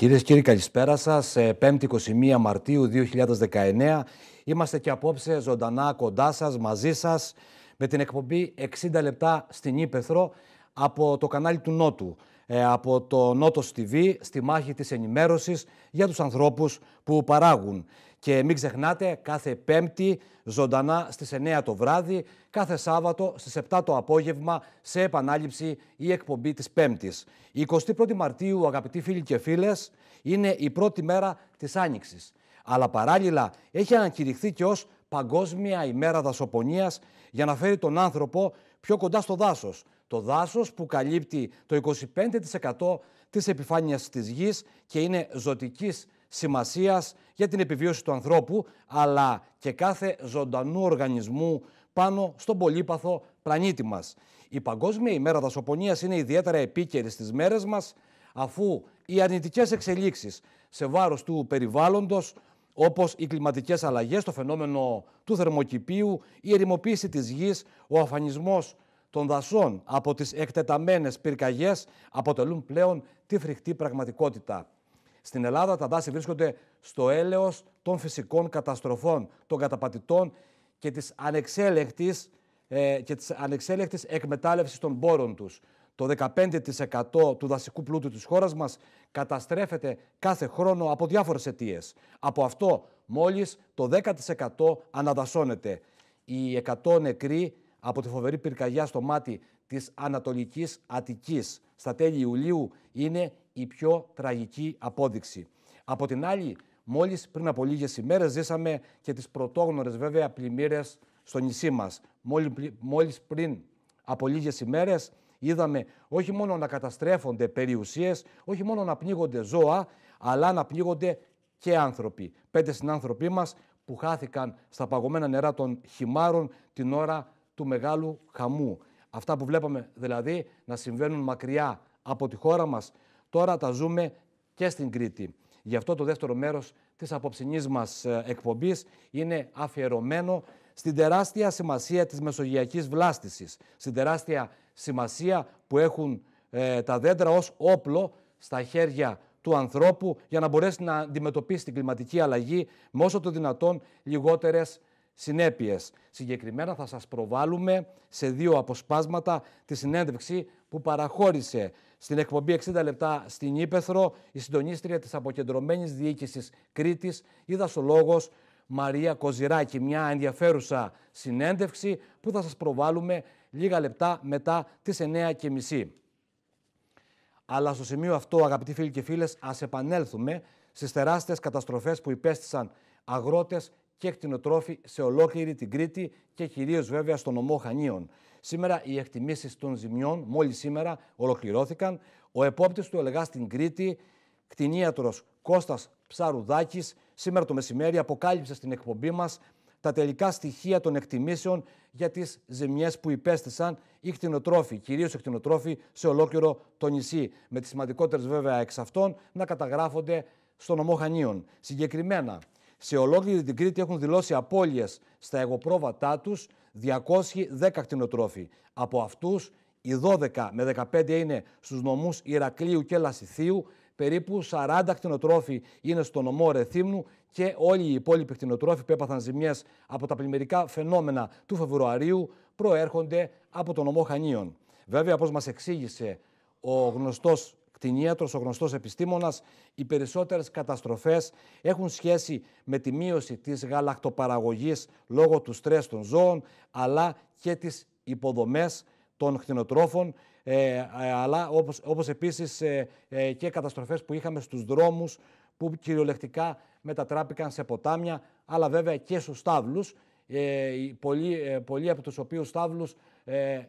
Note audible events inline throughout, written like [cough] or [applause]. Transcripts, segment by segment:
Κυρίες και κύριοι, καλησπέρα σας. 5η 21 Μαρτίου 2019. Είμαστε και απόψε ζωντανά κοντά σας, μαζί σας, με την εκπομπή 60 λεπτά στην Ήπεθρο από το κανάλι του Νότου. Ε, από το Νότος TV στη μάχη της ενημέρωσης για τους ανθρώπους που παράγουν. Και μην ξεχνάτε, κάθε Πέμπτη ζωντανά στις 9 το βράδυ, κάθε Σάββατο στις 7 το απόγευμα σε επανάληψη η εκπομπή της Πέμπτης. Η 21η Μαρτίου, αγαπητοί φίλοι και φίλες, είναι η πρώτη μέρα της Άνοιξης. Αλλά παράλληλα έχει ανακηρυχθεί και ως Παγκόσμια ημέρα δασοπονίας για να φέρει τον άνθρωπο πιο κοντά στο δάσος. Το δάσος που καλύπτει το 25% της επιφάνειας της γης και είναι ζωτικής σημασίας για την επιβίωση του ανθρώπου, αλλά και κάθε ζωντανού οργανισμού πάνω στον πολύπαθο πλανήτη μας. Η Παγκόσμια ημέρα δασοπονίας είναι ιδιαίτερα επίκαιρη στις μέρες μας, αφού οι αρνητικές εξελίξεις σε βάρος του περιβάλλοντος, όπως οι κλιματικές αλλαγές, το φαινόμενο του θερμοκηπίου, η ερημοποίηση της γης, ο αφανισμός των δασών από τις εκτεταμένες πυρκαγιές αποτελούν πλέον τη φρικτή πραγματικότητα. Στην Ελλάδα τα δάση βρίσκονται στο έλεος των φυσικών καταστροφών, των καταπατητών και της ανεξέλεγκτης, ε, και της ανεξέλεγκτης εκμετάλλευσης των πόρων τους. Το 15% του δασικού πλούτου της χώρας μας καταστρέφεται κάθε χρόνο από διάφορες αιτίες. Από αυτό μόλις το 10% αναδασώνεται. Οι 100 νεκροί από τη φοβερή πυρκαγιά στο μάτι της Ανατολικής Αττικής στα τέλη Ιουλίου είναι η πιο τραγική απόδειξη. Από την άλλη, μόλις πριν από λίγες ημέρες ζήσαμε και τις πρωτόγνωρες βέβαια πλημμύρες στο νησί μας. Μόλις πριν από λίγες ημέρες είδαμε όχι μόνο να καταστρέφονται περιουσίες, όχι μόνο να πνίγονται ζώα, αλλά να πνίγονται και άνθρωποι. Πέντε συνάνθρωποι μας που χάθηκαν στα παγωμένα νερά των χυμάρων την ώρα του μεγάλου χαμού. Αυτά που βλέπαμε δηλαδή να συμβαίνουν μακριά από τη χώρα μας, τώρα τα ζούμε και στην Κρήτη. Γι' αυτό το δεύτερο μέρος της απόψινής μας ε, εκπομπής είναι αφιερωμένο στην τεράστια σημασία της μεσογειακής βλάστησης, στην τεράστια σημασία που έχουν ε, τα δέντρα ως όπλο στα χέρια του ανθρώπου για να μπορέσει να αντιμετωπίσει την κλιματική αλλαγή με όσο το δυνατόν λιγότερες συνέπειες. Συγκεκριμένα θα σας προβάλλουμε σε δύο αποσπάσματα τη συνέντευξη που παραχώρησε στην εκπομπή 60 λεπτά στην Ήπεθρο η συντονίστρια της αποκεντρωμένης διοίκησης Κρήτης, η δασολόγος Μαρία Κοζιράκη. Μια ενδιαφέρουσα συνέντευξη που θα σας προβάλλουμε λίγα λεπτά μετά τις 9.30. Αλλά στο σημείο αυτό, αγαπητοί φίλοι και φίλες, ας επανέλθουμε στις τεράστιες καταστροφές που υπέστησαν αγρότες και κτηνοτρόφοι σε ολόκληρη την Κρήτη και κυρίως βέβαια στον νομό Χανίων. Σήμερα οι εκτιμήσεις των ζημιών μόλις σήμερα ολοκληρώθηκαν. Ο επόπτης του ΕΛΓΑ στην Κρήτη, κτηνίατρος Κώστας Ψαρουδάκης, σήμερα το μεσημέρι αποκάλυψε στην εκπομπή μας τα τελικά στοιχεία των εκτιμήσεων για τις ζημιές που υπέστησαν οι κτηνοτρόφοι, κυρίως οι κτηνοτρόφοι σε ολόκληρο το νησί. Με τις σημαντικότερες βέβαια εξ αυτών να καταγράφονται στο νομό Χανίων. Συγκεκριμένα, σε ολόκληρη την Κρήτη έχουν δηλώσει απώλειες στα εγωπρόβατά τους 210 κτηνοτρόφοι. Από αυτούς οι 12 με 15 είναι στους νομούς Ηρακλείου και Λασιθίου, περίπου 40 κτηνοτρόφοι είναι στο νομό Ρεθύμνου και όλοι οι υπόλοιποι κτηνοτρόφοι που έπαθαν ζημιές από τα πλημμυρικά φαινόμενα του Φεβρουαρίου προέρχονται από το νομό Χανίων. Βέβαια, όπως μας εξήγησε ο γνωστός κτηνίατρος, ο γνωστός επιστήμονας, οι περισσότερες καταστροφές έχουν σχέση με τη μείωση της γαλακτοπαραγωγής λόγω του στρες των ζώων, αλλά και τις υποδομές των κτηνοτρόφων, ε, ε, αλλά όπως, όπως επίσης ε, ε, και καταστροφές που είχαμε στους δρόμους, που κυριολεκτικά μετατράπηκαν σε ποτάμια, αλλά βέβαια και στους στάβλους, ε, πολλοί, πολλοί από τους οποίους στάβλους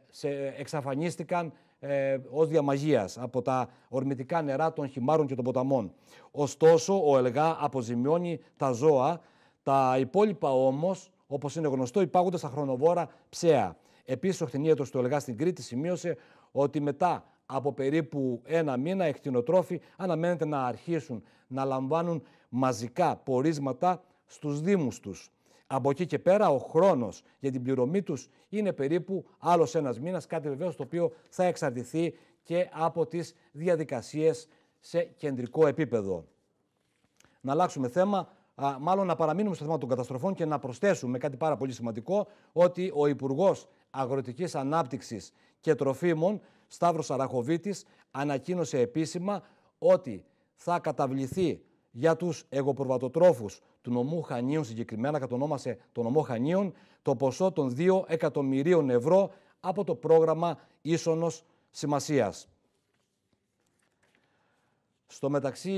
σε, εξαφανίστηκαν ε, ως διαμαγείας από τα ορμητικά νερά των χυμάρων και των ποταμών. Ωστόσο, ο ΕΛΓΑ αποζημιώνει τα ζώα, τα υπόλοιπα όμως, όπως είναι γνωστό, υπάγονται στα χρονοβόρα ψέα. Επίσης, ο κτηνίατος του ΕΛΓΑ στην Κρήτη σημείωσε ότι μετά από περίπου ένα μήνα οι κτηνοτρόφοι αναμένεται να αρχίσουν να λαμβάνουν μαζικά πορίσματα στους δήμους τους. Από εκεί και πέρα ο χρόνος για την πληρωμή τους είναι περίπου άλλος ένας μήνας, κάτι βεβαίως το οποίο θα εξαρτηθεί και από τις διαδικασίες σε κεντρικό επίπεδο. Να αλλάξουμε θέμα, α, μάλλον να παραμείνουμε στο θέμα των καταστροφών και να προσθέσουμε κάτι πάρα πολύ σημαντικό, ότι ο Υπουργός Αγροτικής Ανάπτυξης και Τροφίμων, Σταύρος Αραχοβίτης, ανακοίνωσε επίσημα ότι θα καταβληθεί για τους εγωπροβατοτρόφους του νομού Χανίων, συγκεκριμένα κατονόμασε το νομό Χανίων, το ποσό των 2 εκατομμυρίων ευρώ από το πρόγραμμα ίσονος σημασίας. Στο μεταξύ,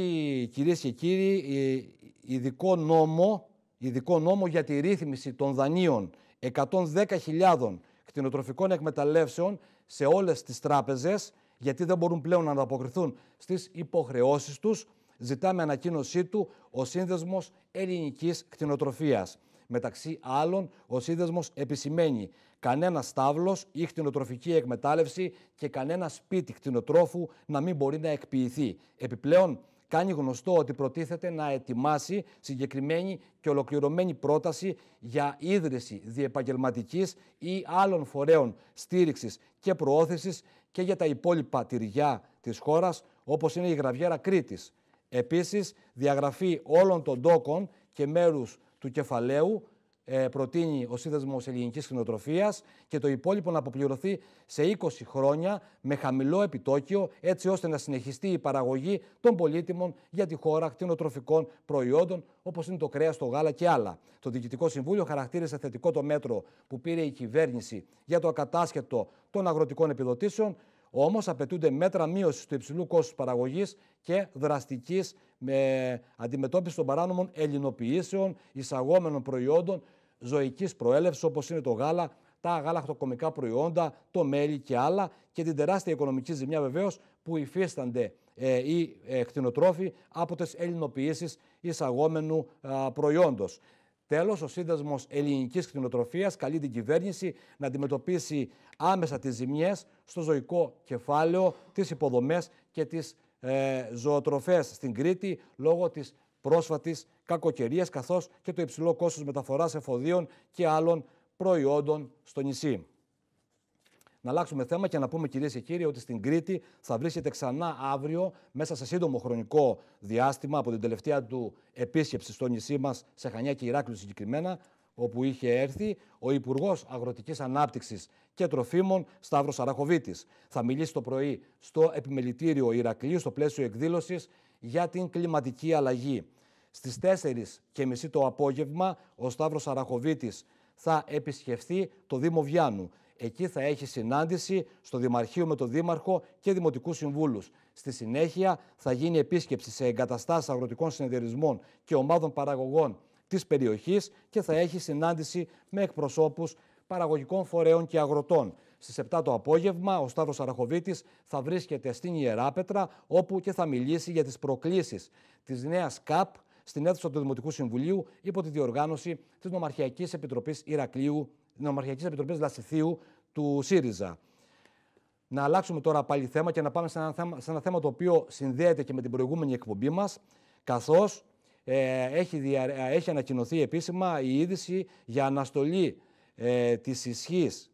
κυρίες και κύριοι, ειδικό νόμο, ειδικό νόμο για τη ρύθμιση των δανείων 110.000 κτηνοτροφικών εκμεταλλεύσεων σε όλες τις τράπεζες, γιατί δεν μπορούν πλέον να ανταποκριθούν στις υποχρεώσεις τους, ζητάμε ανακοίνωσή του ο Σύνδεσμος Ελληνικής Κτηνοτροφίας. Μεταξύ άλλων, ο σύνδεσμος επισημαίνει κανένα στάβλος ή κτηνοτροφική εκμετάλλευση και κανένα σπίτι κτηνοτρόφου να μην μπορεί να εκποιηθεί. Επιπλέον, κάνει γνωστό ότι προτίθεται να ετοιμάσει συγκεκριμένη και ολοκληρωμένη πρόταση για ίδρυση διεπαγγελματικής ή άλλων φορέων στήριξης και προώθησης και για τα υπόλοιπα τυριά της χώρας, όπως είναι η Γραβιέρα Κρήτης. Επίσης, διαγραφή όλων των τόκων και μέρους του κεφαλαίου ε, προτείνει ο Σύνδεσμος Ελληνικής Κτηνοτροφία και το υπόλοιπο να αποπληρωθεί σε 20 χρόνια με χαμηλό επιτόκιο, έτσι ώστε να συνεχιστεί η παραγωγή των πολύτιμων για τη χώρα κτηνοτροφικών προϊόντων, όπως είναι το κρέας, το γάλα και άλλα. Το Διοικητικό Συμβούλιο χαρακτήρισε θετικό το μέτρο που πήρε η κυβέρνηση για το ακατάσχετο των αγροτικών επιδοτήσεων, Όμως απαιτούνται μέτρα μείωσης του υψηλού κόστους παραγωγής και δραστικής με αντιμετώπισης των παράνομων ελληνοποιήσεων εισαγόμενων προϊόντων ζωικής προέλευσης, όπως είναι το γάλα, τα γάλακτοκομικά προϊόντα, το μέλι και άλλα και την τεράστια οικονομική ζημιά βεβαίως που υφίστανται ε, οι ε, κτηνοτρόφοι από τις ελληνοποιήσεις εισαγόμενου ε, προϊόντος. Τέλος, ο Σύνδεσμο Ελληνικής Κτηνοτροφίας καλεί την κυβέρνηση να αντιμετωπίσει άμεσα τις ζημιές στο ζωικό κεφάλαιο, τις υποδομές και τις ε, ζωοτροφές στην Κρήτη λόγω της πρόσφατης κακοκαιρίας καθώς και το υψηλό κόστος μεταφοράς εφοδίων και άλλων προϊόντων στο νησί να αλλάξουμε θέμα και να πούμε κυρίες και κύριοι ότι στην Κρήτη θα βρίσκεται ξανά αύριο, μέσα σε σύντομο χρονικό διάστημα από την τελευταία του επίσκεψη στο νησί μας, σε Χανιά και Ηράκλειο συγκεκριμένα, όπου είχε έρθει ο Υπουργός Αγροτικής Ανάπτυξης και Τροφίμων Σταύρος Αραχοβίτης. Θα μιλήσει το πρωί στο επιμελητήριο Ηρακλείου, στο πλαίσιο εκδήλωσης για την κλιματική αλλαγή. Στις 4.30 το απόγευμα, ο Σταύρος Αραχοβίτης θα επισκεφθεί το Δήμο Βιάνου. Εκεί θα έχει συνάντηση στο Δημαρχείο με τον Δήμαρχο και Δημοτικούς Συμβούλους. Στη συνέχεια θα γίνει επίσκεψη σε εγκαταστάσεις αγροτικών συνεταιρισμών και ομάδων παραγωγών της περιοχής και θα έχει συνάντηση με εκπροσώπους παραγωγικών φορέων και αγροτών. Στις 7 το απόγευμα, ο Σταύρος Αραχοβίτης θα βρίσκεται στην Ιεράπετρα, όπου και θα μιλήσει για τις προκλήσεις της νέας ΚΑΠ στην αίθουσα του Δημοτικού Συμβουλίου υπό τη διοργάνωση της Νομαρχιακής Επιτροπής Ηρακλείου Νομαρχιακής Επιτροπής Λασιθίου του ΣΥΡΙΖΑ. Να αλλάξουμε τώρα πάλι θέμα και να πάμε σε ένα θέμα, σε ένα θέμα το οποίο συνδέεται και με την προηγούμενη εκπομπή μας, καθώς ε, έχει, έχει ανακοινωθεί επίσημα η είδηση για αναστολή ε, της ισχύς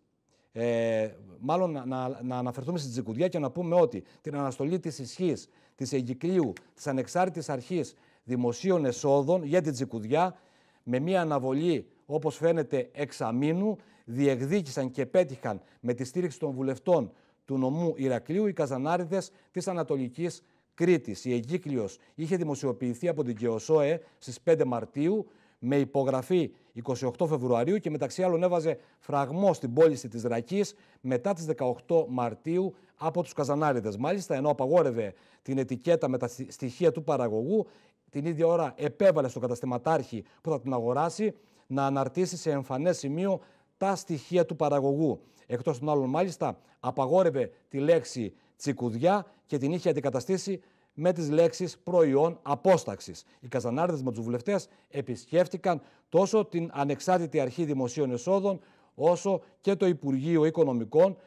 ε, μάλλον να, να, να αναφερθούμε στην Τζικουδιά και να πούμε ότι την αναστολή της ισχύς της εγκυκλίου της ανεξάρτητης αρχής δημοσίων εσόδων για την Τζικουδιά με μια αναβολή όπως φαίνεται εξαμήνου, διεκδίκησαν και πέτυχαν με τη στήριξη των βουλευτών του νομού Ηρακλείου οι καζανάριδες της Ανατολικής Κρήτης. Η εγκύκλειος είχε δημοσιοποιηθεί από την ΚΕΟΣΟΕ στις 5 Μαρτίου με υπογραφή 28 Φεβρουαρίου και μεταξύ άλλων έβαζε φραγμό στην πώληση της Ρακής μετά τις 18 Μαρτίου από τους Καζανάριδες. Μάλιστα, ενώ απαγόρευε την ετικέτα με τα στοιχεία του παραγωγού, την ίδια ώρα επέβαλε στο καταστηματάρχη που θα την αγοράσει να αναρτήσει σε εμφανές σημείο τα στοιχεία του παραγωγού. Εκτός των άλλων μάλιστα απαγόρευε τη λέξη τσικουδιά και την είχε αντικαταστήσει με τις λέξεις προϊόν απόσταξης. Οι Καζανάρδες με τους βουλευτές επισκέφτηκαν τόσο την Ανεξάρτητη Αρχή Δημοσίων Εσόδων όσο και το Υπουργείο Οικονομικών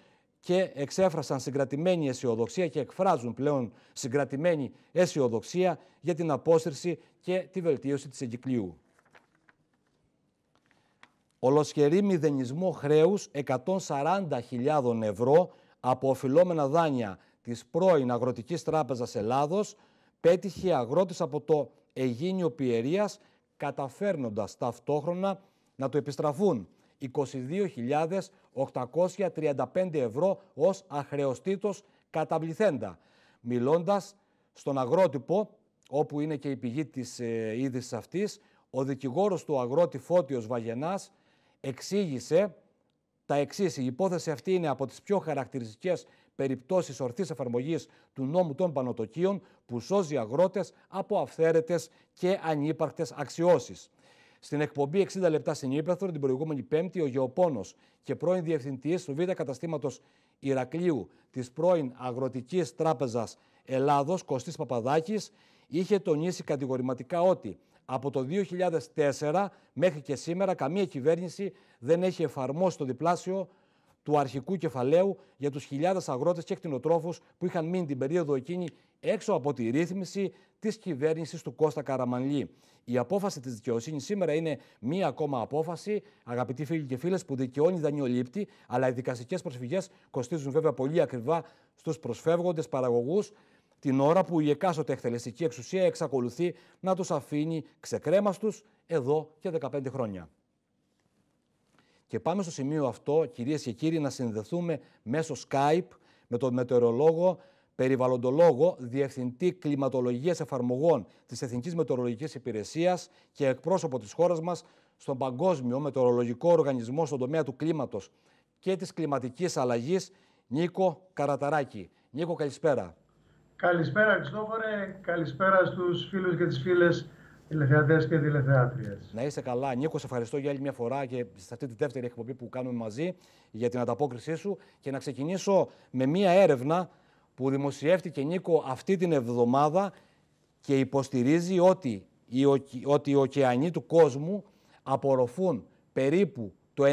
και εξέφρασαν συγκρατημένη αισιοδοξία και εκφράζουν πλέον συγκρατημένη αισιοδοξία για την απόσυρση και τη βελτίωση της εγκυκλίου. Ολοσχερή μηδενισμό χρέους 140.000 ευρώ από οφειλόμενα δάνεια της πρώην Αγροτικής Τράπεζας Ελλάδος πέτυχε αγρότης από το Αιγίνιο Πιερίας, καταφέρνοντας ταυτόχρονα να του επιστραφούν 22.835 ευρώ ως αχρεωστήτως καταβληθέντα. Μιλώντας στον αγρότυπο, όπου είναι και η πηγή της ε, είδησης αυτής, ο δικηγόρος του αγρότη Φώτιος Βαγενάς εξήγησε τα εξής. Η υπόθεση αυτή είναι από τις πιο χαρακτηριστικές περιπτώσεις ορθής εφαρμογής του νόμου των πανωτοκίων που σώζει αγρότες από αυθαίρετες και ανύπαρκτες αξιώσεις. Στην εκπομπή 60 λεπτά στην Ήπεθρο την προηγούμενη Πέμπτη, ο Γεωπόνος και πρώην διευθυντής του Β' καταστήματος Ηρακλείου της πρώην Αγροτικής Τράπεζας Ελλάδος, Κωστής Παπαδάκης, είχε τονίσει κατηγορηματικά ότι από το 2004 μέχρι και σήμερα καμία κυβέρνηση δεν έχει εφαρμόσει το διπλάσιο του αρχικού κεφαλαίου για τους χιλιάδες αγρότες και κτηνοτρόφους που είχαν μείνει την περίοδο εκείνη έξω από τη ρύθμιση της κυβέρνησης του Κώστα Καραμανλή. Η απόφαση της δικαιοσύνης σήμερα είναι μία ακόμα απόφαση, αγαπητοί φίλοι και φίλες, που δικαιώνει δανειολήπτη, αλλά οι δικαστικές προσφυγές κοστίζουν βέβαια πολύ ακριβά στους προσφεύγοντες παραγωγούς, την ώρα που η εκάστοτε εκτελεστική εξουσία εξακολουθεί να τους αφήνει ξεκρέμαστους εδώ και 15 χρόνια. Και πάμε στο σημείο αυτό, κυρίες και κύριοι, να συνδεθούμε μέσω Skype με τον μετεωρολόγο, περιβαλλοντολόγο, διευθυντή κλιματολογίας εφαρμογών της Εθνικής Μετεωρολογικής Υπηρεσίας και εκπρόσωπο της χώρας μας στον Παγκόσμιο Μετεωρολογικό Οργανισμό στον τομέα του κλίματος και της κλιματικής αλλαγής, Νίκο Καραταράκη. Νίκο, καλησπέρα. Καλησπέρα Χριστόφορε, καλησπέρα στους φίλους και τις φίλες τηλεθεατές και τηλεθεάτριες. Να είσαι καλά. Νίκο, σε ευχαριστώ για άλλη μια φορά και σε αυτή τη δεύτερη εκπομπή που κάνουμε μαζί για την ανταπόκρισή σου και να ξεκινήσω με μια έρευνα που δημοσιεύτηκε Νίκο αυτή την εβδομάδα και υποστηρίζει ότι οι, ότι οι ωκεανοί του κόσμου απορροφούν περίπου το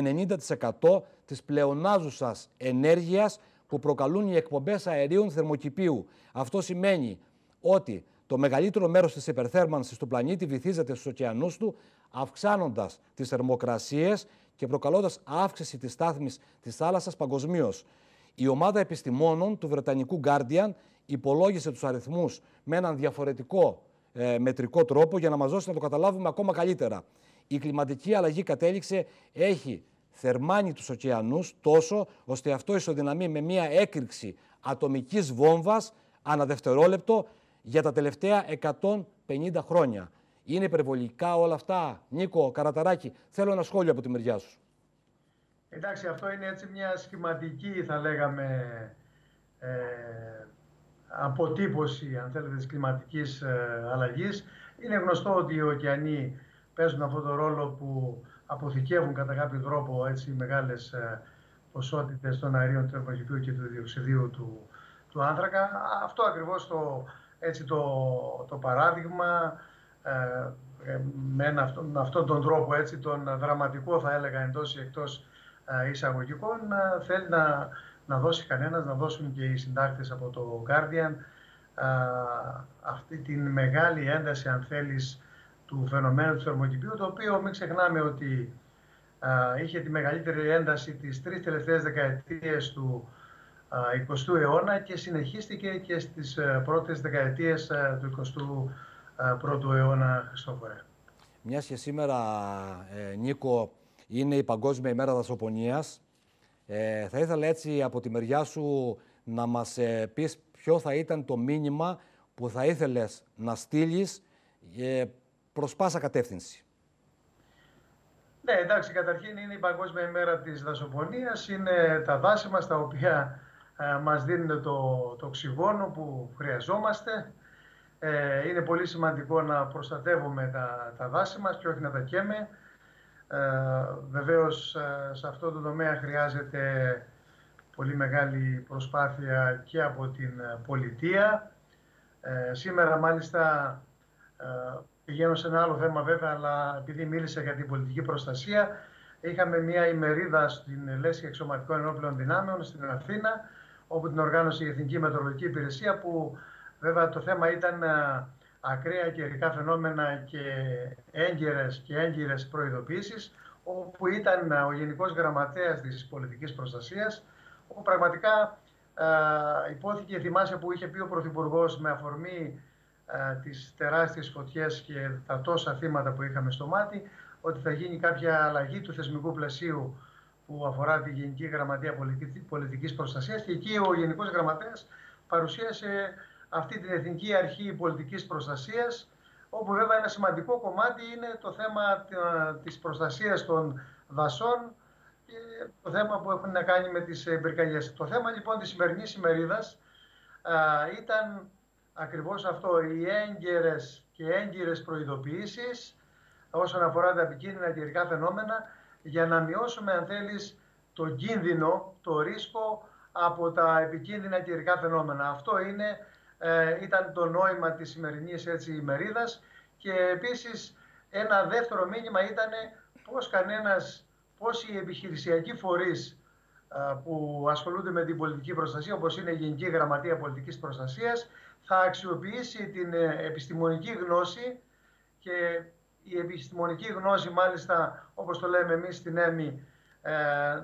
90% της πλεονάζουσας ενέργειας που προκαλούν οι εκπομπές αερίων θερμοκηπίου. Αυτό σημαίνει ότι το μεγαλύτερο μέρος της υπερθέρμανσης του πλανήτη βυθίζεται στους ωκεανούς του, αυξάνοντας τις θερμοκρασίες και προκαλώντας αύξηση της στάθμης της θάλασσας παγκοσμίως. Η ομάδα επιστημόνων του Βρετανικού Guardian υπολόγισε τους αριθμούς με έναν διαφορετικό ε, μετρικό τρόπο για να μας δώσει να το καταλάβουμε ακόμα καλύτερα. Η κλιματική αλλαγή κατέληξε έχει θερμάνει τους ωκεανούς τόσο ώστε αυτό ισοδυναμεί με μια έκρηξη ατομικής βόμβας ανά δευτερόλεπτο για τα τελευταία 150 χρόνια. Είναι υπερβολικά όλα αυτά. Νίκο Καραταράκη, θέλω ένα σχόλιο από τη μεριά σου. Εντάξει, αυτό είναι έτσι μια σχηματική, θα λέγαμε, ε, αποτύπωση, αν θέλετε, της κλιματικής ε, αλλαγής. Είναι γνωστό ότι οι ωκεανοί παίζουν αυτόν τον ρόλο που αποθηκεύουν κατά κάποιο τρόπο έτσι μεγάλες ε, ποσότητες των αερίων του θερμοκηπίου και του διοξιδίου του, του άνθρακα. Αυτό ακριβώς το, έτσι, το, το παράδειγμα ε, ε με αυτόν, αυτόν τον τρόπο, έτσι, τον δραματικό θα έλεγα εντός ή εκτός ε, εισαγωγικών, ε, θέλει να, να δώσει κανένας, να δώσουν και οι συντάκτες από το Guardian ε, αυτή την μεγάλη ένταση, αν θέλεις, του φαινομένου του θερμοκηπίου, το οποίο μην ξεχνάμε ότι είχε τη μεγαλύτερη ένταση τις τρεις τελευταίες δεκαετίες του 20ου αιώνα και συνεχίστηκε και στις ε, πρώτες δεκαετίες ε, του 21ου αιώνα, Χριστόφορε. Μιας και σήμερα, ε, Νίκο, είναι η Παγκόσμια ημέρα δασοπονίας, ε, θα ήθελα έτσι από τη μεριά σου να μας ε, πεις ποιο θα ήταν το μήνυμα που θα ήθελες να στείλεις ε, προς πάσα κατεύθυνση. Ναι, εντάξει, καταρχήν είναι η Παγκόσμια ημέρα της δασοπονίας, είναι τα δάση μας τα οποία ε, μας δίνουν το, το οξυγόνο που χρειαζόμαστε. Ε, είναι πολύ σημαντικό να προστατεύουμε τα, τα δάση μας και όχι να τα καίμε. Ε, βεβαίως ε, σε αυτό το τομέα χρειάζεται πολύ μεγάλη προσπάθεια και από την πολιτεία. Ε, σήμερα μάλιστα πηγαίνω σε ένα άλλο θέμα βέβαια, αλλά επειδή μίλησα για την πολιτική προστασία, είχαμε μια ημερίδα στην Λέσχη Εξωματικών Ενόπλων Δυνάμεων στην Αθήνα, όπου την οργάνωσε η Εθνική Μετρολογική Υπηρεσία, που βέβαια το θέμα ήταν ε, ακραία καιρικά φαινόμενα και έγκυρες και έγκυρες προειδοποίησεις, όπου ήταν ε, ο Γενικός Γραμματέας της Πολιτικής Προστασίας, όπου πραγματικά ε, υπόθηκε, θυμάσαι που είχε πει ο Πρωθυπουργός με αφορμή ε, τις τεράστιες φωτιές και τα τόσα θύματα που είχαμε στο μάτι, ότι θα γίνει κάποια αλλαγή του θεσμικού πλαισίου που αφορά τη Γενική Γραμματεία Πολιτικής Προστασίας και εκεί ο Γενικός Γραμματέας παρουσίασε αυτή την Εθνική Αρχή Πολιτικής Προστασίας όπου βέβαια ένα σημαντικό κομμάτι είναι το θέμα της προστασίας των δασών και το θέμα που έχουν να κάνει με τις πυρκαγιές. Το θέμα λοιπόν της σημερινής ημερίδας ήταν ακριβώς αυτό, οι έγκαιρες και έγκυρες προειδοποιήσεις όσον αφορά τα επικίνδυνα καιρικά φαινόμενα για να μειώσουμε, αν θέλεις, το κίνδυνο, το ρίσκο από τα επικίνδυνα καιρικά φαινόμενα. Αυτό είναι, ε, ήταν το νόημα της σημερινής έτσι, ημερίδας και επίσης ένα δεύτερο μήνυμα ήταν πώς κανένας, πώς οι επιχειρησιακοί φορείς που ασχολούνται με την πολιτική προστασία, όπως είναι η Γενική Γραμματεία Πολιτικής Προστασίας, θα αξιοποιήσει την ε, επιστημονική γνώση και η επιστημονική γνώση μάλιστα όπως το λέμε εμείς στην ΕΜΗ ε,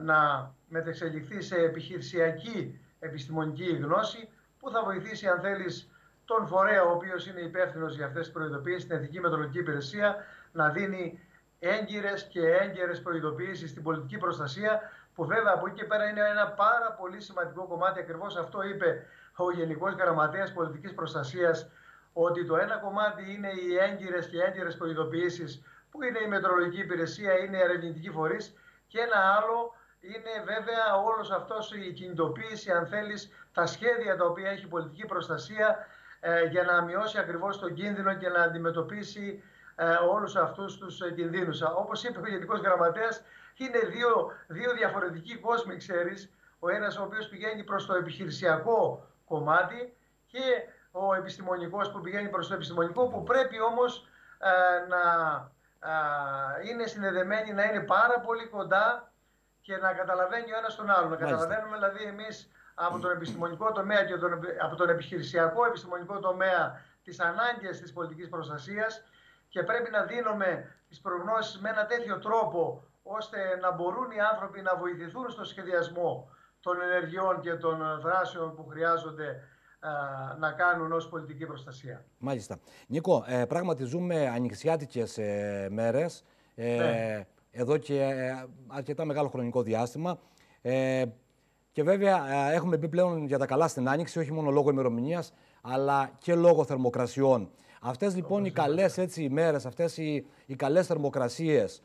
να μετεξελιχθεί σε επιχειρησιακή επιστημονική γνώση που θα βοηθήσει αν θέλεις τον φορέα ο οποίος είναι υπεύθυνος για αυτές τις προειδοποιήσεις, την Εθνική Μετρολογική Υπηρεσία να δίνει έγκυρες και έγκαιρες προειδοποιήσεις στην πολιτική προστασία που βέβαια από εκεί και πέρα είναι ένα πάρα πολύ σημαντικό κομμάτι. Ακριβώς αυτό είπε ο Γενικός Γραμματέας Πολιτικής Προστασίας ότι το ένα κομμάτι είναι οι έγκυρες και έγκυρες προειδοποιήσεις που είναι η μετρολογική υπηρεσία, είναι η ερευνητική φορή και ένα άλλο είναι βέβαια όλος αυτός η κινητοποίηση, αν θέλεις, τα σχέδια τα οποία έχει η πολιτική προστασία ε, για να μειώσει ακριβώς τον κίνδυνο και να αντιμετωπίσει ε, όλους αυτούς τους ε, κινδύνους. Όπως είπε ο Γενικός Γραμματέας, είναι δύο, δύο διαφορετικοί κόσμοι, ξέρεις, ο ένας ο οποίος πηγαίνει προς το επιχειρησιακό κομμάτι και ο επιστημονικός που πηγαίνει προς το επιστημονικό που πρέπει όμως ε, να ε, είναι συνδεδεμένοι, να είναι πάρα πολύ κοντά και να καταλαβαίνει ο ένας τον άλλο. Να καταλαβαίνουμε δηλαδή εμείς από τον επιστημονικό τομέα και τον, από τον επιχειρησιακό επιστημονικό τομέα τις ανάγκες της πολιτικής προστασίας και πρέπει να δίνουμε τις προγνώσεις με ένα τέτοιο τρόπο ώστε να μπορούν οι άνθρωποι να βοηθηθούν στο σχεδιασμό των ενεργειών και των δράσεων που χρειάζονται να κάνουν ως πολιτική προστασία. Μάλιστα. Νίκο, ε, πράγματι ζούμε ανοιξιάτικες ε, μέρες, ε, ναι. εδώ και ε, αρκετά μεγάλο χρονικό διάστημα. Ε, και βέβαια έχουμε μπει πλέον για τα καλά στην Άνοιξη, όχι μόνο λόγω ημερομηνίας, αλλά και λόγω θερμοκρασιών. Αυτές λοιπόν οι καλές έτσι, ημέρες, αυτές οι, οι καλές θερμοκρασίες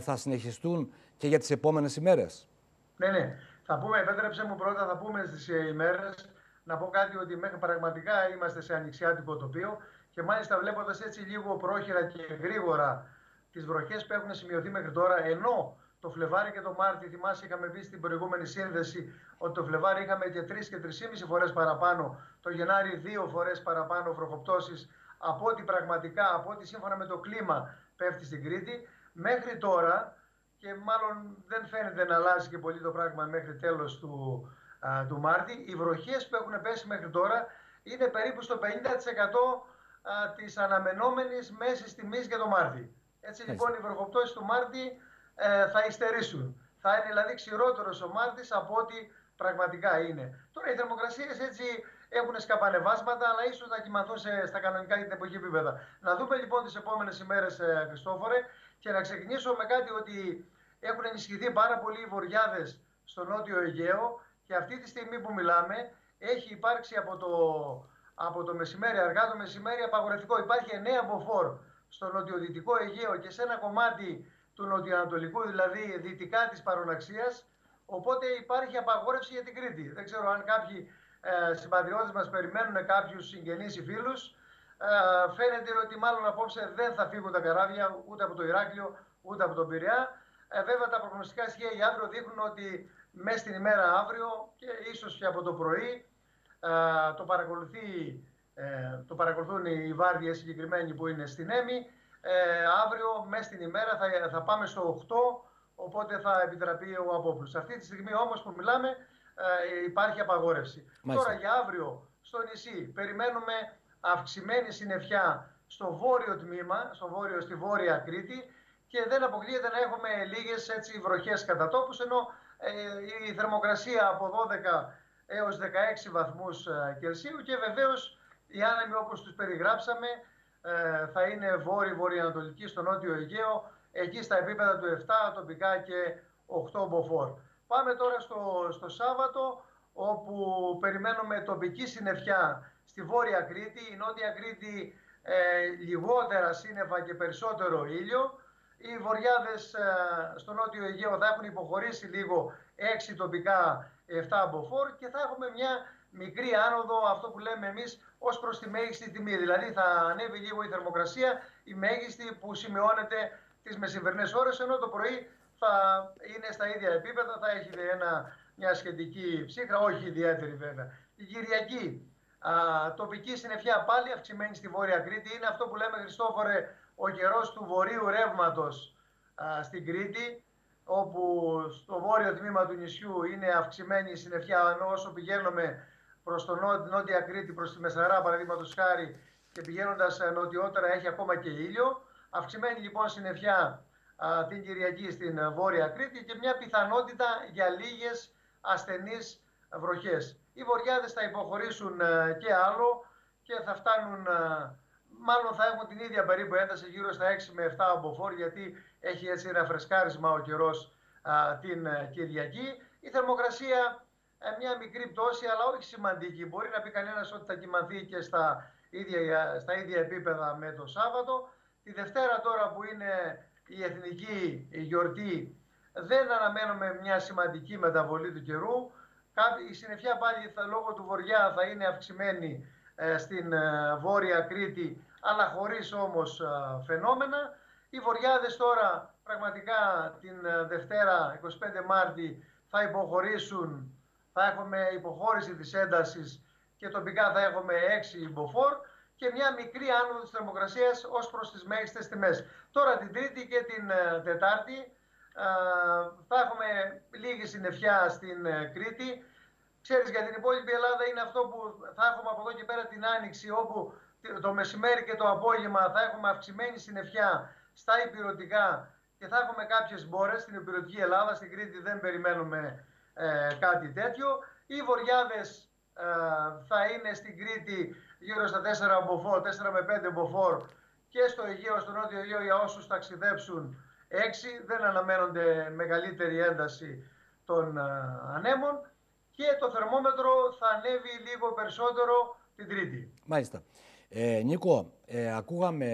θα συνεχιστούν και για τις επόμενες ημέρες; Ναι, ναι. Θα πούμε, επέτρεψε μου πρώτα, θα πούμε στις ημέρες να πω κάτι ότι μέχρι πραγματικά είμαστε σε ανοιξιάτικο τοπίο και μάλιστα βλέποντας έτσι λίγο πρόχειρα και γρήγορα τις βροχές που έχουν σημειωθεί μέχρι τώρα, ενώ το Φλεβάρι και το Μάρτι, θυμάσαι, είχαμε πει στην προηγούμενη σύνδεση ότι το Φλεβάρι είχαμε και 3 και 3,5 φορές παραπάνω, το Γενάρη δύο φορές παραπάνω βροχοπτώσεις από ό,τι πραγματικά, από ό,τι σύμφωνα με το κλίμα πέφτει στην Κρήτη. Μέχρι τώρα, και μάλλον δεν φαίνεται να αλλάζει και πολύ το πράγμα μέχρι τέλος του, του Μάρτη, οι βροχές που έχουν πέσει μέχρι τώρα είναι περίπου στο 50% α, της αναμενόμενης μέσης τιμής για το Μάρτι. Έτσι λοιπόν οι βροχοπτώσεις του Μάρτη ε, θα υστερήσουν. Θα είναι δηλαδή ξηρότερος ο Μάρτης από ό,τι πραγματικά είναι. Τώρα οι θερμοκρασίες έτσι έχουν σκαπανεβάσματα, αλλά ίσως να κοιμαθούν σε, στα κανονικά για την εποχή επίπεδα. Να δούμε λοιπόν τις επόμενες ημέρες, ε, Χριστόφορε, και να ξεκινήσω με κάτι ότι έχουν ενισχυθεί πάρα πολλοί οι βοριάδες στο νότιο Αιγαίο και αυτή τη στιγμή που μιλάμε έχει υπάρξει από το, από το μεσημέρι, αργά το μεσημέρι απαγορευτικό. Υπάρχει 9 μποφόρ στο νοτιοδυτικό Αιγαίο και σε ένα κομμάτι του νοτιοανατολικού, δηλαδή δυτικά της παροναξίας, οπότε υπάρχει απαγόρευση για την Κρήτη. Δεν ξέρω αν κάποιοι ε, συμπατριώτες μας περιμένουν κάποιους συγγενείς ή φίλους. Ε, φαίνεται ότι μάλλον απόψε δεν θα φύγουν τα καράβια ούτε από το Ηράκλειο ούτε από τον Πειραιά. Ε, βέβαια τα προγνωστικά στοιχεία για αύριο δείχνουν ότι μέσα στην ημέρα αύριο και ίσως και από το πρωί το, παρακολουθεί, ε, το παρακολουθούν οι βάρδιες συγκεκριμένοι που είναι στην ΕΜΗ. Ε, αύριο μέσα στην ημέρα θα, θα πάμε στο 8, οπότε θα επιτραπεί ο απόπλους. Αυτή τη στιγμή όμως που μιλάμε ε, υπάρχει απαγόρευση. Τώρα για αύριο στο νησί περιμένουμε αυξημένη συννεφιά στο βόρειο τμήμα, στο βόρειο, στη βόρεια Κρήτη και δεν αποκλείεται να έχουμε λίγες έτσι, βροχές κατά τόπους, ενώ ε, η θερμοκρασία από 12 έως 16 βαθμούς ε, Κελσίου και βεβαίως Οι άνεμοι όπως τους περιγράψαμε ε, θα είναι βόρειο-βορειοανατολική στο νότιο Αιγαίο, εκεί στα επίπεδα του 7, τοπικά και 8 μποφόρ. Πάμε τώρα στο, στο Σάββατο, όπου περιμένουμε τοπική συννεφιά στη Βόρεια Κρήτη. Η Νότια Κρήτη ε, λιγότερα σύννεφα και περισσότερο ήλιο. Οι βοριάδες ε, στο Νότιο Αιγαίο θα έχουν υποχωρήσει λίγο 6 τοπικά, 7 μποφόρ και θα έχουμε μια μικρή άνοδο, αυτό που λέμε εμείς, ως προς τη μέγιστη τιμή. Δηλαδή θα ανέβει λίγο η θερμοκρασία, η μέγιστη που σημειώνεται τις μεσημβερινές ώρες, ενώ το πρωί θα είναι στα ίδια επίπεδα, θα έχει ένα, μια σχετική ψύχρα, όχι ιδιαίτερη βέβαια. Η Κυριακή, α, τοπική συννεφιά πάλι αυξημένη στη Βόρεια Κρήτη, είναι αυτό που λέμε Χριστόφορε ο καιρός του βορείου ρεύματος στην Κρήτη, όπου στο βόρειο τμήμα του νησιού είναι αυξημένη η συννεφιά, ενώ όσο πηγαίνουμε προς το νότια Κρήτη, προς τη Μεσαρά παραδείγματος χάρη και πηγαίνοντας ε, νοτιότερα έχει ακόμα και ήλιο. Αυξημένη λοιπόν συννεφιά την Κυριακή στην ε, Βόρεια Κρήτη και μια πιθανότητα για λίγες ασθενείς βροχές. Οι βοριάδες θα υποχωρήσουν ε, και άλλο και θα φτάνουν, μάλλον θα έχουν την ίδια περίπου ένταση γύρω στα 6 με 7 μποφόρ γιατί έχει έτσι ένα φρεσκάρισμα ο καιρός την Κυριακή. Η θερμοκρασία ε, μια μικρή πτώση, αλλά όχι σημαντική. Μπορεί να πει κανένας ότι θα κοιμαθεί και στα ίδια, στα ίδια επίπεδα με το Σάββατο. Τη Δευτέρα τώρα που είναι η εθνική γιορτή δεν αναμένουμε μια σημαντική μεταβολή του καιρού. Η συννεφιά πάλι θα, λόγω του βοριά θα είναι αυξημένη ε, στην ε, Βόρεια Κρήτη αλλά χωρίς όμως φαινόμενα. Οι βοριάδες τώρα πραγματικά την Δευτέρα 25 Μάρτη θα υποχωρήσουν θα έχουμε υποχώρηση της έντασης και τοπικά θα έχουμε 6 μποφόρ και μια μικρή άνοδο της θερμοκρασίας ως προς τις μέγιστες τιμές. Τώρα την Τρίτη και την ε, Τετάρτη ε, θα έχουμε λίγη συννεφιά στην ε, Κρήτη. Ξέρεις για την υπόλοιπη Ελλάδα είναι αυτό που θα έχουμε από εδώ και πέρα την Άνοιξη όπου το μεσημέρι και το απόγευμα θα έχουμε αυξημένη συννεφιά στα υπηρετικά και θα έχουμε κάποιες μπόρες στην υπηρετική Ελλάδα. Στην Κρήτη δεν περιμένουμε ε, κάτι τέτοιο. Οι βοριάδες ε, θα είναι στην Κρήτη γύρω στα 4 μποφόρ, 4 με 5 μποφόρ και στο Αιγαίο, στο Νότιο Αιγαίο για όσους ταξιδέψουν 6. Δεν αναμένονται μεγαλύτερη ένταση των ε, ανέμων και το θερμόμετρο θα ανέβει λίγο περισσότερο την Τρίτη. Μάλιστα. Ε, Νίκο, ακούγαμε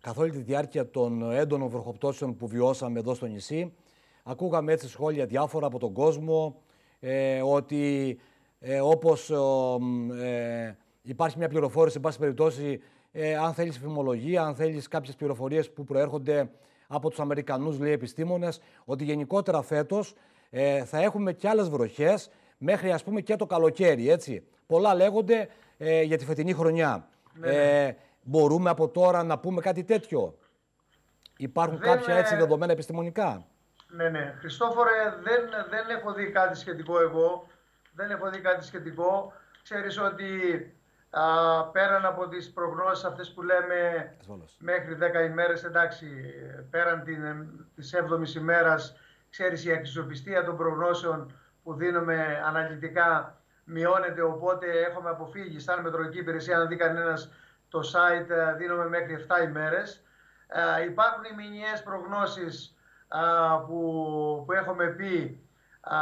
καθ' όλη τη διάρκεια των έντονων βροχοπτώσεων που βιώσαμε εδώ στο νησί Ακούγαμε έτσι σχόλια διάφορα από τον κόσμο ε, ότι ε, όπως ε, υπάρχει μια πληροφόρηση, εν πάση περιπτώσει, ε, αν θέλεις φημολογία, αν θέλεις κάποιες πληροφορίες που προέρχονται από τους Αμερικανούς λέει, επιστήμονες, ότι γενικότερα φέτος ε, θα έχουμε και άλλες βροχές μέχρι ας πούμε και το καλοκαίρι, έτσι. Πολλά λέγονται για τη φετινή χρονιά. Ναι, ναι. μπορούμε από τώρα να πούμε κάτι τέτοιο; Υπάρχουν κάποια έτσι δεδομένα επιστημονικά; Ναι, ναι. Χριστόφορε, δεν, δεν έχω δει κάτι σχετικό εγώ. Δεν έχω δει κάτι σχετικό. Ξέρεις ότι α, πέραν από τις προγνώσεις αυτές που λέμε μέχρι 10 ημέρες, εντάξει, πέραν την, της 7ης ημέρας, ξέρεις, η αξιοπιστία των προγνώσεων που δίνουμε αναλυτικά μειώνεται, οπότε έχουμε αποφύγει σαν μετρολογική υπηρεσία, αν δει κανένας το site, δίνουμε μέχρι 7 ημέρες. υπάρχουν οι μηνιαίες προγνώσεις που, που έχουμε πει, α,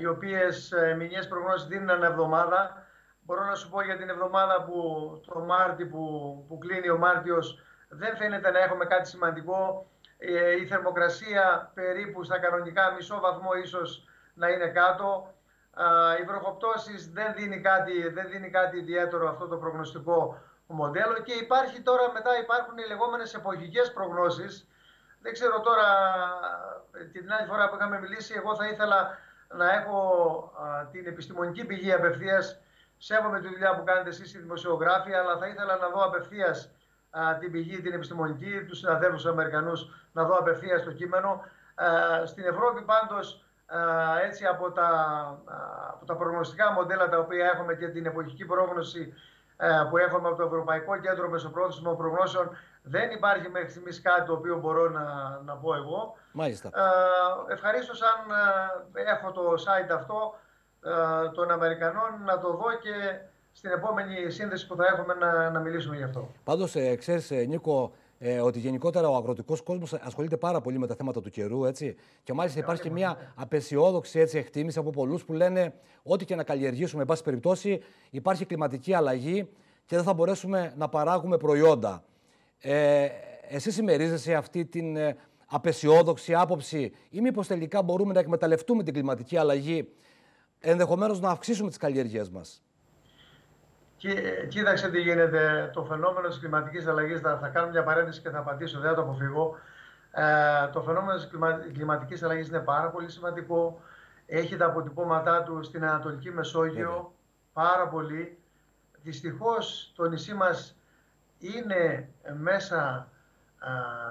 οι οποίες ε, μηνιές προγνώσεις δίνουν ένα εβδομάδα. Μπορώ να σου πω για την εβδομάδα που το Μάρτι που, που κλείνει ο Μάρτιος δεν φαίνεται να έχουμε κάτι σημαντικό. Ε, η θερμοκρασία περίπου στα κανονικά μισό βαθμό ίσως να είναι κάτω. Οι βροχοπτώσεις δεν δίνει, κάτι, δεν δίνει κάτι ιδιαίτερο αυτό το προγνωστικό μοντέλο και υπάρχει τώρα μετά υπάρχουν οι λεγόμενες εποχικές προγνώσεις δεν ξέρω τώρα, την άλλη φορά που είχαμε μιλήσει, εγώ θα ήθελα να έχω την επιστημονική πηγή απευθείας. Σέβομαι τη δουλειά που κάνετε εσείς οι δημοσιογράφοι, αλλά θα ήθελα να δω απευθείας την πηγή, την επιστημονική, τους συναδέλφους Αμερικανούς, να δω απευθείας το κείμενο. στην Ευρώπη πάντως, έτσι από τα, από τα προγνωστικά μοντέλα τα οποία έχουμε και την εποχική πρόγνωση που έχουμε από το Ευρωπαϊκό Κέντρο Μεσοπρόθεσμων Προγνώσεων, δεν υπάρχει μέχρι στιγμής κάτι το οποίο μπορώ να, να πω εγώ. Μάλιστα. Ε, ευχαρίστω αν ε, έχω το site αυτό ε, των Αμερικανών να το δω και στην επόμενη σύνδεση που θα έχουμε να, να μιλήσουμε γι' αυτό. Πάντως, ε, ξέρεις ε, Νίκο, ε, ότι γενικότερα ο αγροτικός κόσμος ασχολείται πάρα πολύ με τα θέματα του καιρού. Έτσι. Και μάλιστα υπάρχει και μια απεσιόδοξη έτσι, εκτίμηση από πολλούς που λένε ότι και να καλλιεργήσουμε, εν πάση περιπτώσει, υπάρχει κλιματική αλλαγή και δεν θα μπορέσουμε να παράγουμε προϊόντα. Ε, εσύ συμμερίζεσαι αυτή την ε, απεσιόδοξη άποψη ή μήπως τελικά μπορούμε να εκμεταλλευτούμε την κλιματική αλλαγή ενδεχομένως να αυξήσουμε τις καλλιέργειές μας. Και, κοίταξε τι γίνεται. Το φαινόμενο της κλιματικής αλλαγής, θα, θα κάνω μια παρένθεση και θα απαντήσω, δεν θα το αποφύγω. Ε, το φαινόμενο της κλιμα, κλιματικής αλλαγής είναι πάρα πολύ σημαντικό. Έχει τα αποτυπώματά του στην Ανατολική Μεσόγειο πάρα πολύ. Δυστυχώς το νησί μας είναι μέσα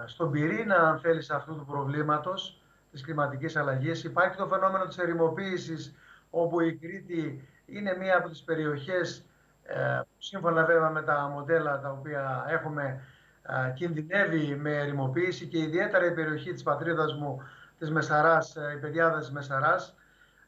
στον πυρήνα, αν θέλεις, αυτού του προβλήματος της κλιματικής αλλαγής. Υπάρχει το φαινόμενο της ερημοποίησης, όπου η Κρήτη είναι μία από τις περιοχές, ε, σύμφωνα βέβαια με τα μοντέλα τα οποία έχουμε, κινδυνεύει με ερημοποίηση και ιδιαίτερα η περιοχή της πατρίδας μου, της Μεσαράς, ε, η πεδιάδα της Μεσαράς.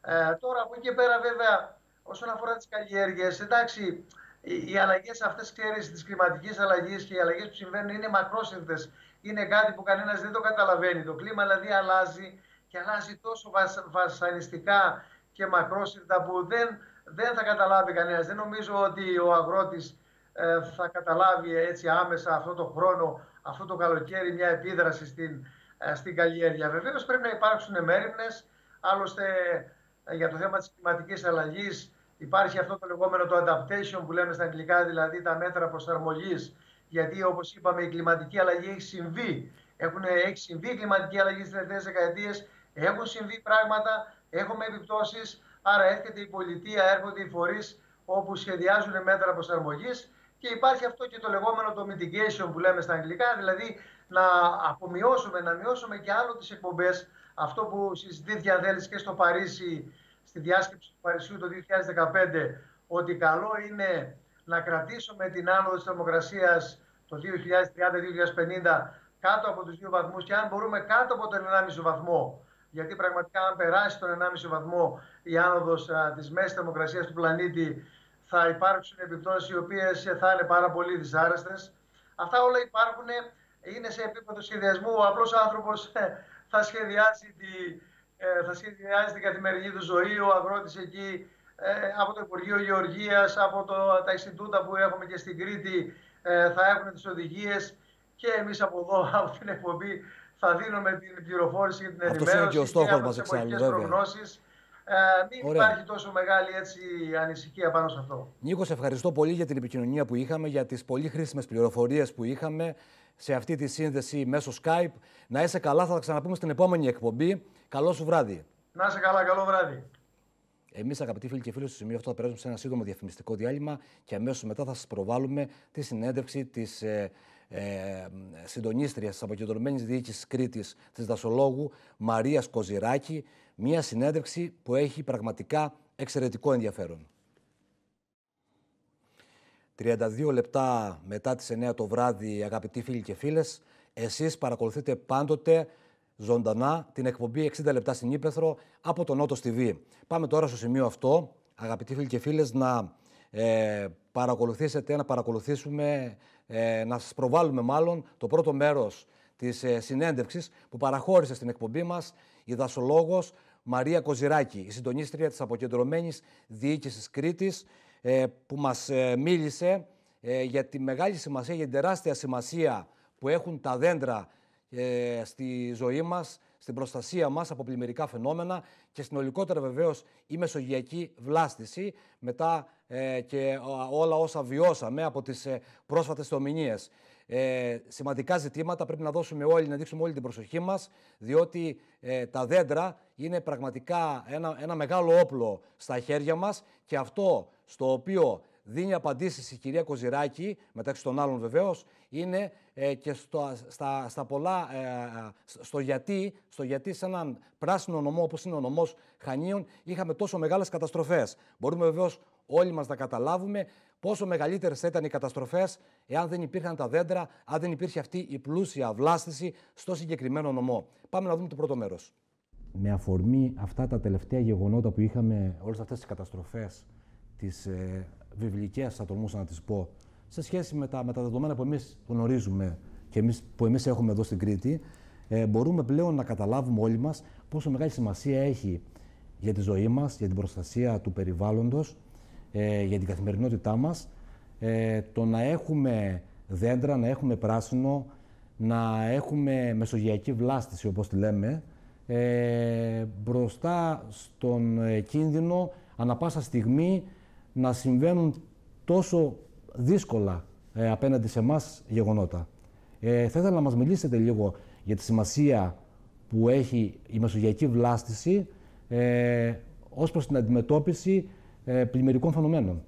Ε, τώρα από εκεί και πέρα βέβαια, όσον αφορά τις καλλιέργειες, εντάξει, οι αλλαγές αυτές, ξέρεις, της κλιματικής αλλαγής και οι αλλαγές που συμβαίνουν είναι μακρόσυρτε. Είναι κάτι που κανένας δεν το καταλαβαίνει. Το κλίμα δηλαδή αλλάζει και αλλάζει τόσο βασανιστικά και μακρόσυρτα που δεν, δεν θα καταλάβει κανένας. Δεν νομίζω ότι ο αγρότης ε, θα καταλάβει έτσι άμεσα αυτό το χρόνο, αυτό το καλοκαίρι, μια επίδραση στην, ε, στην καλλιέργεια. Βεβαίως πρέπει να υπάρξουν μέρημνες. Άλλωστε, ε, για το θέμα της κλιματικής αλλαγής Υπάρχει αυτό το λεγόμενο το adaptation που λέμε στα αγγλικά, δηλαδή τα μέτρα προσαρμογής. Γιατί όπως είπαμε, η κλιματική αλλαγή έχει συμβεί. Έχουν, έχει συμβεί η κλιματική αλλαγή στις τελευταίες δεκαετίες, έχουν συμβεί πράγματα, έχουμε επιπτώσεις. Άρα έρχεται η πολιτεία, έρχονται οι φορείς όπου σχεδιάζουν μέτρα προσαρμογής και υπάρχει αυτό και το λεγόμενο το mitigation που λέμε στα αγγλικά, δηλαδή να απομειώσουμε, να μειώσουμε και άλλο τις εκπομπές. Αυτό που συζητήθηκε, αν θέλεις, και στο Παρίσι στη διάσκεψη του Παρισιού το 2015 ότι καλό είναι να κρατήσουμε την άνοδο της θερμοκρασίας το 2030-2050 κάτω από τους 2 βαθμούς και αν μπορούμε κάτω από τον 1,5 βαθμό γιατί πραγματικά αν περάσει τον 1,5 βαθμό η άνοδος α, της μέσης θερμοκρασίας του πλανήτη θα υπάρξουν επιπτώσεις οι οποίες θα είναι πάρα πολύ δυσάρεστες. Αυτά όλα υπάρχουν, είναι σε επίπεδο σχεδιασμού. Ο απλός άνθρωπος θα σχεδιάσει τη, ε, θα σχεδιάζει την καθημερινή του ζωή, ο αγρότης εκεί ε, από το Υπουργείο Γεωργίας, από το, τα Ινστιτούτα που έχουμε και στην Κρήτη ε, θα έχουν τις οδηγίες και εμείς από εδώ, [laughs] από την εκπομπή, θα δίνουμε την πληροφόρηση για την ενημέρωση. Αυτό είναι και ο στόχος μας εξάλλου, Προγνώσεις. Ε, μην Ωραία. υπάρχει τόσο μεγάλη έτσι, ανησυχία πάνω σε αυτό. Νίκος, σε ευχαριστώ πολύ για την επικοινωνία που είχαμε, για τις πολύ χρήσιμες πληροφορίες που είχαμε σε αυτή τη σύνδεση μέσω Skype. Να είσαι καλά, θα τα ξαναπούμε στην επόμενη εκπομπή. Καλό σου βράδυ. Να είσαι καλά, καλό βράδυ. Εμείς, αγαπητοί φίλοι και φίλοι, στο σημείο αυτό θα περάσουμε σε ένα σύντομο διαφημιστικό διάλειμμα και αμέσως μετά θα σας προβάλλουμε τη συνέντευξη της ε, ε, συντονίστριας της αποκεντρωμένης διοίκησης Κρήτης, της δασολόγου Μαρίας Κοζηράκη. Μια συνέντευξη που έχει πραγματικά εξαιρετικό ενδιαφέρον. 32 λεπτά μετά τις 9 το βράδυ, αγαπητοί φίλοι και φίλες, εσείς παρακολουθείτε πάντοτε ζωντανά την εκπομπή 60 λεπτά στην Ήπεθρο από το Νότο TV. Πάμε τώρα στο σημείο αυτό, αγαπητοί φίλοι και φίλες, να ε, παρακολουθήσετε, να παρακολουθήσουμε, ε, να σας προβάλλουμε μάλλον το πρώτο μέρος της ε, συνέντευξης που παραχώρησε στην εκπομπή μας η δασολόγος Μαρία Κοζηράκη, η συντονίστρια της αποκεντρωμένης διοίκησης Κρήτης, ε, που μας ε, μίλησε ε, για τη μεγάλη σημασία, για την τεράστια σημασία που έχουν τα δέντρα στη ζωή μας, στην προστασία μας από πλημμυρικά φαινόμενα και συνολικότερα βεβαίως η μεσογειακή βλάστηση μετά και όλα όσα βιώσαμε από τις πρόσφατες θεομηνίες. Ε, σημαντικά ζητήματα πρέπει να δώσουμε όλοι, να δείξουμε όλη την προσοχή μας, διότι τα δέντρα είναι πραγματικά ένα, ένα μεγάλο όπλο στα χέρια μας και αυτό στο οποίο δίνει απαντήσεις η κυρία Κοζηράκη, μεταξύ των άλλων βεβαίως, είναι ε, και στο, στα, στα πολλά, ε, στο, γιατί, στο γιατί σε έναν πράσινο νομό όπως είναι ο νομός Χανίων είχαμε τόσο μεγάλες καταστροφές. Μπορούμε βεβαίως όλοι μας να καταλάβουμε πόσο μεγαλύτερες θα ήταν οι καταστροφές εάν δεν υπήρχαν τα δέντρα, αν δεν υπήρχε αυτή η πλούσια βλάστηση στο συγκεκριμένο νομό. Πάμε να δούμε το πρώτο μέρος. Με αφορμή αυτά τα τελευταία γεγονότα που είχαμε, όλες αυτές τις καταστροφές τις ε, βιβλικές, θα τολμούσα να τις πω, σε σχέση με τα, με τα δεδομένα που εμείς γνωρίζουμε και εμείς, που εμείς έχουμε εδώ στην Κρήτη, ε, μπορούμε πλέον να καταλάβουμε όλοι μας πόσο μεγάλη σημασία έχει για τη ζωή μας, για την προστασία του περιβάλλοντος, ε, για την καθημερινότητά μας, ε, το να έχουμε δέντρα, να έχουμε πράσινο, να έχουμε μεσογειακή βλάστηση, όπως τη λέμε, ε, μπροστά στον ε, κίνδυνο ανα πάσα στιγμή να συμβαίνουν τόσο δύσκολα ε, απέναντι σε εμάς γεγονότα. Ε, θα ήθελα να μας μιλήσετε λίγο για τη σημασία που έχει η μεσογειακή βλάστηση ε, ως προς την αντιμετώπιση ε, πλημμυρικών φαινομένων.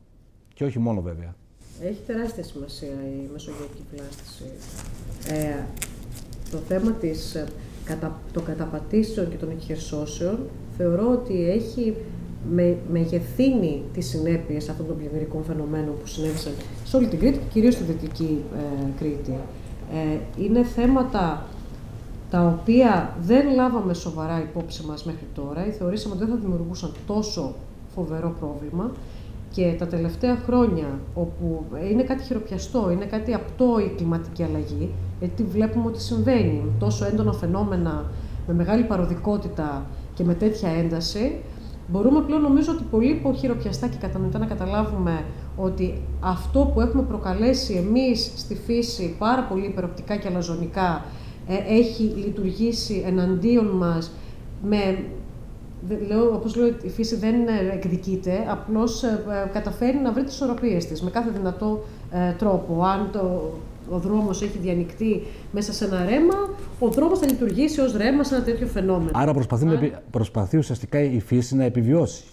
Και όχι μόνο βέβαια. Έχει τεράστια σημασία η μεσογειακή βλάστηση. Ε, το θέμα της, ε, κατα, των καταπατήσεων και των εκχερσώσεων θεωρώ ότι έχει με, μεγεθύνει τις συνέπειες αυτών των πλημμυρικών φαινομένων που συνέβησαν σε όλη την Κρήτη και κυρίως στη Δυτική ε, Κρήτη. Ε, είναι θέματα τα οποία δεν λάβαμε σοβαρά υπόψη μας μέχρι τώρα ή θεωρήσαμε ότι δεν θα δημιουργούσαν τόσο φοβερό πρόβλημα. Και τα τελευταία χρόνια όπου είναι κάτι χειροπιαστό, είναι κάτι απτό η κλιματική αλλαγή, γιατί βλέπουμε ότι συμβαίνει τόσο έντονα φαινόμενα με μεγάλη παροδικότητα και με τέτοια ένταση, μπορούμε πλέον νομίζω ότι πολύ υποχειροπιαστά και κατανοητά να καταλάβουμε ότι αυτό που έχουμε προκαλέσει εμείς στη φύση πάρα πολύ υπεροπτικά και αλαζονικά ε, έχει λειτουργήσει εναντίον μας με λέω, όπως λέω, η φύση δεν εκδικείται, απλώς ε, καταφέρει να βρει τις ισορροπίες της με κάθε δυνατό ε, τρόπο. Αν το, ο δρόμος έχει διανυκτεί μέσα σε ένα ρέμα, ο δρόμος θα λειτουργήσει ως ρέμα σε ένα τέτοιο φαινόμενο. Άρα προσπαθεί, προσπαθεί ουσιαστικά η φύση να επιβιώσει.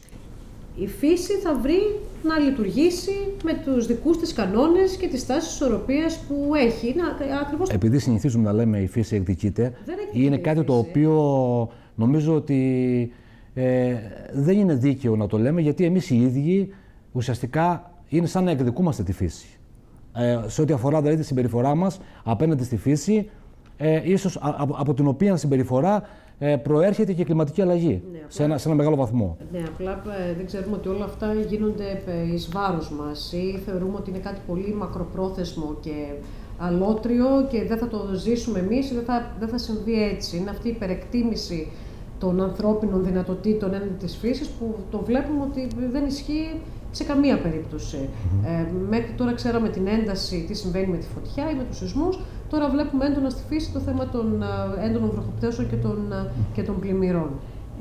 Η φύση θα βρει να λειτουργήσει με τους δικούς της κανόνες και τις τάσεις ισορροπίας που έχει. Να, ακριβώς... Επειδή συνηθίζουμε να λέμε η φύση εκδικείται, είναι κάτι το οποίο νομίζω ότι ε, δεν είναι δίκαιο να το λέμε, γιατί εμείς οι ίδιοι ουσιαστικά είναι σαν να εκδικούμαστε τη φύση. Ε, σε ό,τι αφορά δηλαδή τη συμπεριφορά μας απέναντι στη φύση, ε, ίσως από, την οποία συμπεριφορά ε, προέρχεται και η κλιματική αλλαγή ναι, σε, ένα, σε ένα μεγάλο βαθμό. Ναι, απλά ε, δεν ξέρουμε ότι όλα αυτά γίνονται ε, εις βάρος μας ή θεωρούμε ότι είναι κάτι πολύ μακροπρόθεσμο και αλότριο και δεν θα το ζήσουμε εμείς ή δεν θα, δεν θα συμβεί έτσι. Είναι αυτή η υπερεκτίμηση των ανθρώπινων δυνατοτήτων έναντι της φύσης που το βλέπουμε ότι δεν ισχύει σε καμία περίπτωση. Ε, μέχρι τώρα ξέραμε την ένταση, τι συμβαίνει με τη φωτιά ή με τους σεισμούς. Τώρα βλέπουμε έντονα στη φύση το θέμα των ε, έντονων βροχοπτώσεων και των, ε, και των πλημμυρών.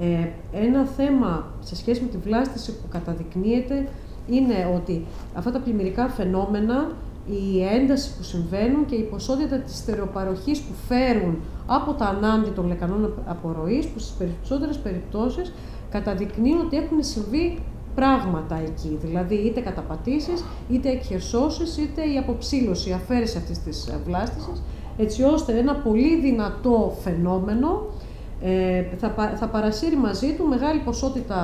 Ε, ένα θέμα σε σχέση με τη βλάστηση που καταδεικνύεται είναι ότι αυτά τα πλημμυρικά φαινόμενα η ένταση που συμβαίνουν και η ποσότητα της στερεοπαροχής που φέρουν από τα ανάντι των λεκανών απορροής, που στις περισσότερες περιπτώσεις καταδεικνύουν ότι έχουν συμβεί πράγματα εκεί, δηλαδή είτε καταπατήσεις, είτε εκχερσώσεις, είτε η αποψήλωση, η αφαίρεση αυτής της βλάστησης, έτσι ώστε ένα πολύ δυνατό φαινόμενο ε, θα, θα παρασύρει μαζί του μεγάλη ποσότητα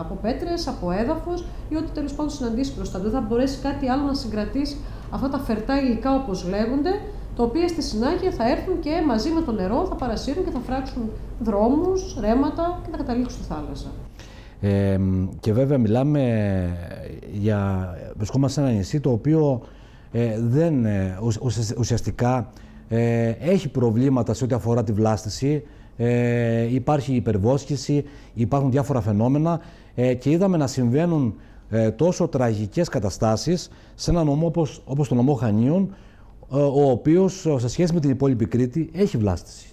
από πέτρες, από έδαφος ή ό,τι τέλος πάντων συναντήσει μπροστά του. Δεν θα μπορέσει κάτι άλλο να συγκρατήσει αυτά τα φερτά υλικά όπως λέγονται, τα οποία στη συνέχεια θα έρθουν και μαζί με το νερό θα παρασύρουν και θα φράξουν δρόμους, ρέματα και θα καταλήξουν στη θάλασσα. Ε, και βέβαια μιλάμε για... βρισκόμαστε σε ένα νησί το οποίο ε, δεν, ε, ουσιαστικά ε, έχει προβλήματα σε ό,τι αφορά τη βλάστηση. Ε, υπάρχει υπερβόσχηση, υπάρχουν διάφορα φαινόμενα ε, και είδαμε να συμβαίνουν ε, τόσο τραγικές καταστάσεις σε ένα νομό όπως, όπως το νομό Χανίων, ε, ο οποίος σε σχέση με την υπόλοιπη Κρήτη έχει βλάστηση.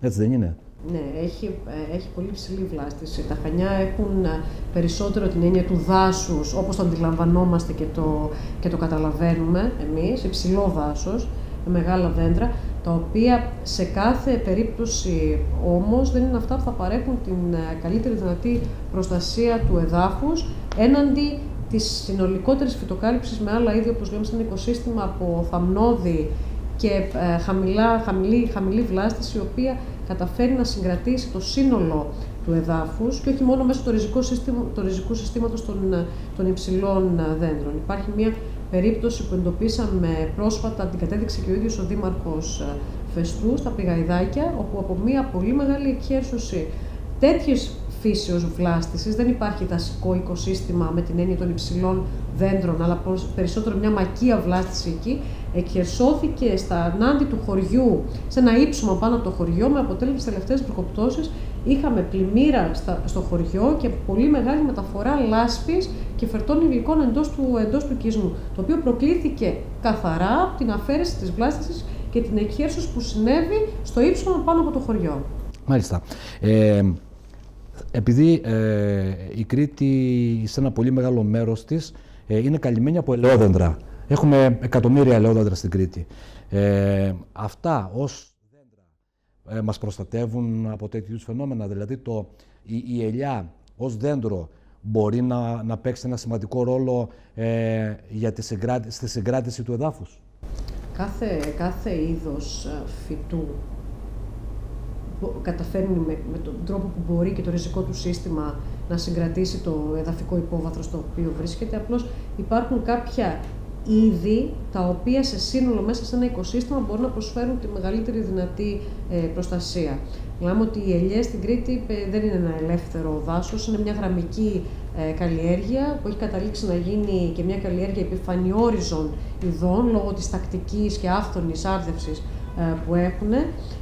Έτσι δεν είναι; Ναι, έχει, ε, έχει πολύ ψηλή βλάστηση. Τα Χανιά έχουν περισσότερο την έννοια του δάσους, όπως το αντιλαμβανόμαστε και το, και το καταλαβαίνουμε εμείς, υψηλό δάσος, με μεγάλα δέντρα, τα οποία σε κάθε περίπτωση όμως δεν είναι αυτά που θα παρέχουν την καλύτερη δυνατή προστασία του εδάφους έναντι της συνολικότερης φυτοκάλυψης με άλλα είδη, όπως λέμε, σαν οικοσύστημα από θαμνώδη και ε, χαμηλά, χαμηλή, χαμηλή βλάστηση, η οποία καταφέρει να συγκρατήσει το σύνολο του εδάφους και όχι μόνο μέσω του ριζικού, σύστημα, το ριζικού συστήματος των, των υψηλών δέντρων. Υπάρχει μια περίπτωση που εντοπίσαμε πρόσφατα, την κατέδειξε και ο ίδιος ο Δήμαρχος Φεστούς στα Πηγαϊδάκια, όπου από μια πολύ μεγάλη εκχέρσωση τέτοιες φύση ως βλάστησης. Δεν υπάρχει δασικό οικοσύστημα με την έννοια των υψηλών δέντρων, αλλά περισσότερο μια μακία βλάστηση εκεί. Εκχερσώθηκε στα ανάντι του χωριού, σε ένα ύψωμα πάνω από το χωριό, με αποτέλεσμα τις τελευταίες βροχοπτώσεις είχαμε πλημμύρα στο χωριό και πολύ μεγάλη μεταφορά λάσπης και φερτών υλικών εντός του, εντός του οικισμού, το οποίο προκλήθηκε καθαρά από την αφαίρεση της βλάστησης και την εκχέρσωση που συνέβη στο ύψωμα πάνω από το χωριό. Μάλιστα. Ε, επειδή ε, η Κρήτη σε ένα πολύ μεγάλο μέρος της ε, είναι καλυμμένη από ελαιόδεντρα. Έχουμε εκατομμύρια ελαιόδεντρα στην Κρήτη. Ε, αυτά ως δέντρα ε, μας προστατεύουν από τέτοιους φαινόμενα. Δηλαδή το, η, η ελιά ως δέντρο μπορεί να, να παίξει ένα σημαντικό ρόλο ε, για τη στη συγκράτηση του εδάφους. Κάθε, κάθε είδος φυτού καταφέρνει με, με τον τρόπο που μπορεί και το ριζικό του σύστημα να συγκρατήσει το εδαφικό υπόβαθρο στο οποίο βρίσκεται. Απλώς υπάρχουν κάποια είδη τα οποία σε σύνολο μέσα σε ένα οικοσύστημα μπορούν να προσφέρουν τη μεγαλύτερη δυνατή ε, προστασία. Μιλάμε ότι οι ελιές στην Κρήτη ε, δεν είναι ένα ελεύθερο δάσος, είναι μια γραμμική ε, καλλιέργεια που έχει καταλήξει να γίνει και μια καλλιέργεια επιφανειόριζων ειδών λόγω της τακτικής και άφθονης άρδευσης που έχουν.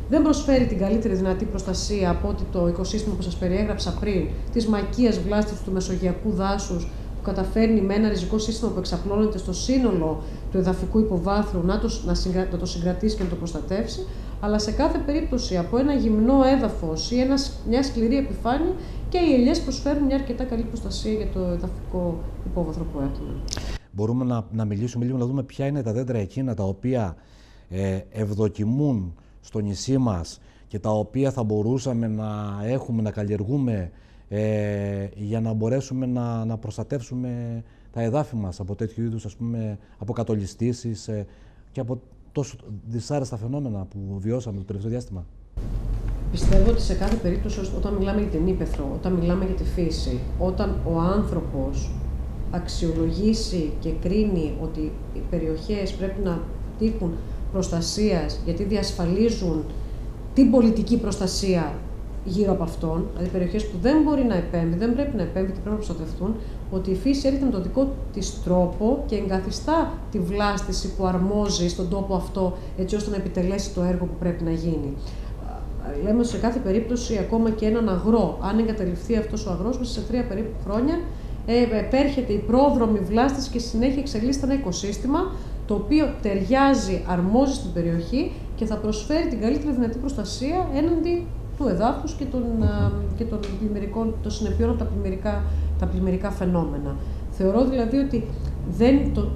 Δεν προσφέρει την καλύτερη δυνατή προστασία από ότι το οικοσύστημα που σας περιέγραψα πριν, της μακίας βλάστης του μεσογειακού δάσους, που καταφέρνει με ένα ριζικό σύστημα που εξαπλώνεται στο σύνολο του εδαφικού υποβάθρου να το, να, συγκρα, να το συγκρατήσει και να το προστατεύσει, αλλά σε κάθε περίπτωση από ένα γυμνό έδαφος ή ένα, μια σκληρή επιφάνεια και οι ελιές προσφέρουν μια αρκετά καλή προστασία για το εδαφικό υπόβαθρο που έχουμε. Μπορούμε να, να μιλήσουμε λίγο, να δούμε ποια είναι τα δέντρα εκείνα τα οποία ε, ευδοκιμούν στο νησί μας και τα οποία θα μπορούσαμε να έχουμε, να καλλιεργούμε ε, για να μπορέσουμε να, να προστατεύσουμε τα εδάφη μας από τέτοιου είδους ας πούμε, αποκατολιστήσεις ε, και από τόσο δυσάρεστα φαινόμενα που βιώσαμε το τελευταίο διάστημα. Πιστεύω ότι σε κάθε περίπτωση όταν μιλάμε για την ύπεθρο, όταν μιλάμε για τη φύση, όταν ο άνθρωπος αξιολογήσει και κρίνει ότι οι περιοχές πρέπει να τύχουν προστασίας γιατί διασφαλίζουν την πολιτική προστασία γύρω από αυτόν, δηλαδή περιοχές που δεν μπορεί να επέμβει, δεν πρέπει να επέμβει και πρέπει να προστατευτούν, ότι η φύση έρχεται με τον δικό της τρόπο και εγκαθιστά τη βλάστηση που αρμόζει στον τόπο αυτό, έτσι ώστε να επιτελέσει το έργο που πρέπει να γίνει. Λέμε σε κάθε περίπτωση ακόμα και έναν αγρό, αν εγκαταλειφθεί αυτός ο αγρός, μέσα σε τρία περίπου χρόνια ε, επέρχεται η πρόδρομη βλάστηση και συνέχεια εξελίσσεται ένα οικοσύστημα το οποίο ταιριάζει, αρμόζει στην περιοχή και θα προσφέρει την καλύτερη δυνατή προστασία έναντι του εδάφους και των, και των, πλημμυρικών, των συνεπειών από τα πλημμυρικά, τα πλημμυρικά φαινόμενα. Θεωρώ δηλαδή ότι δεν, το,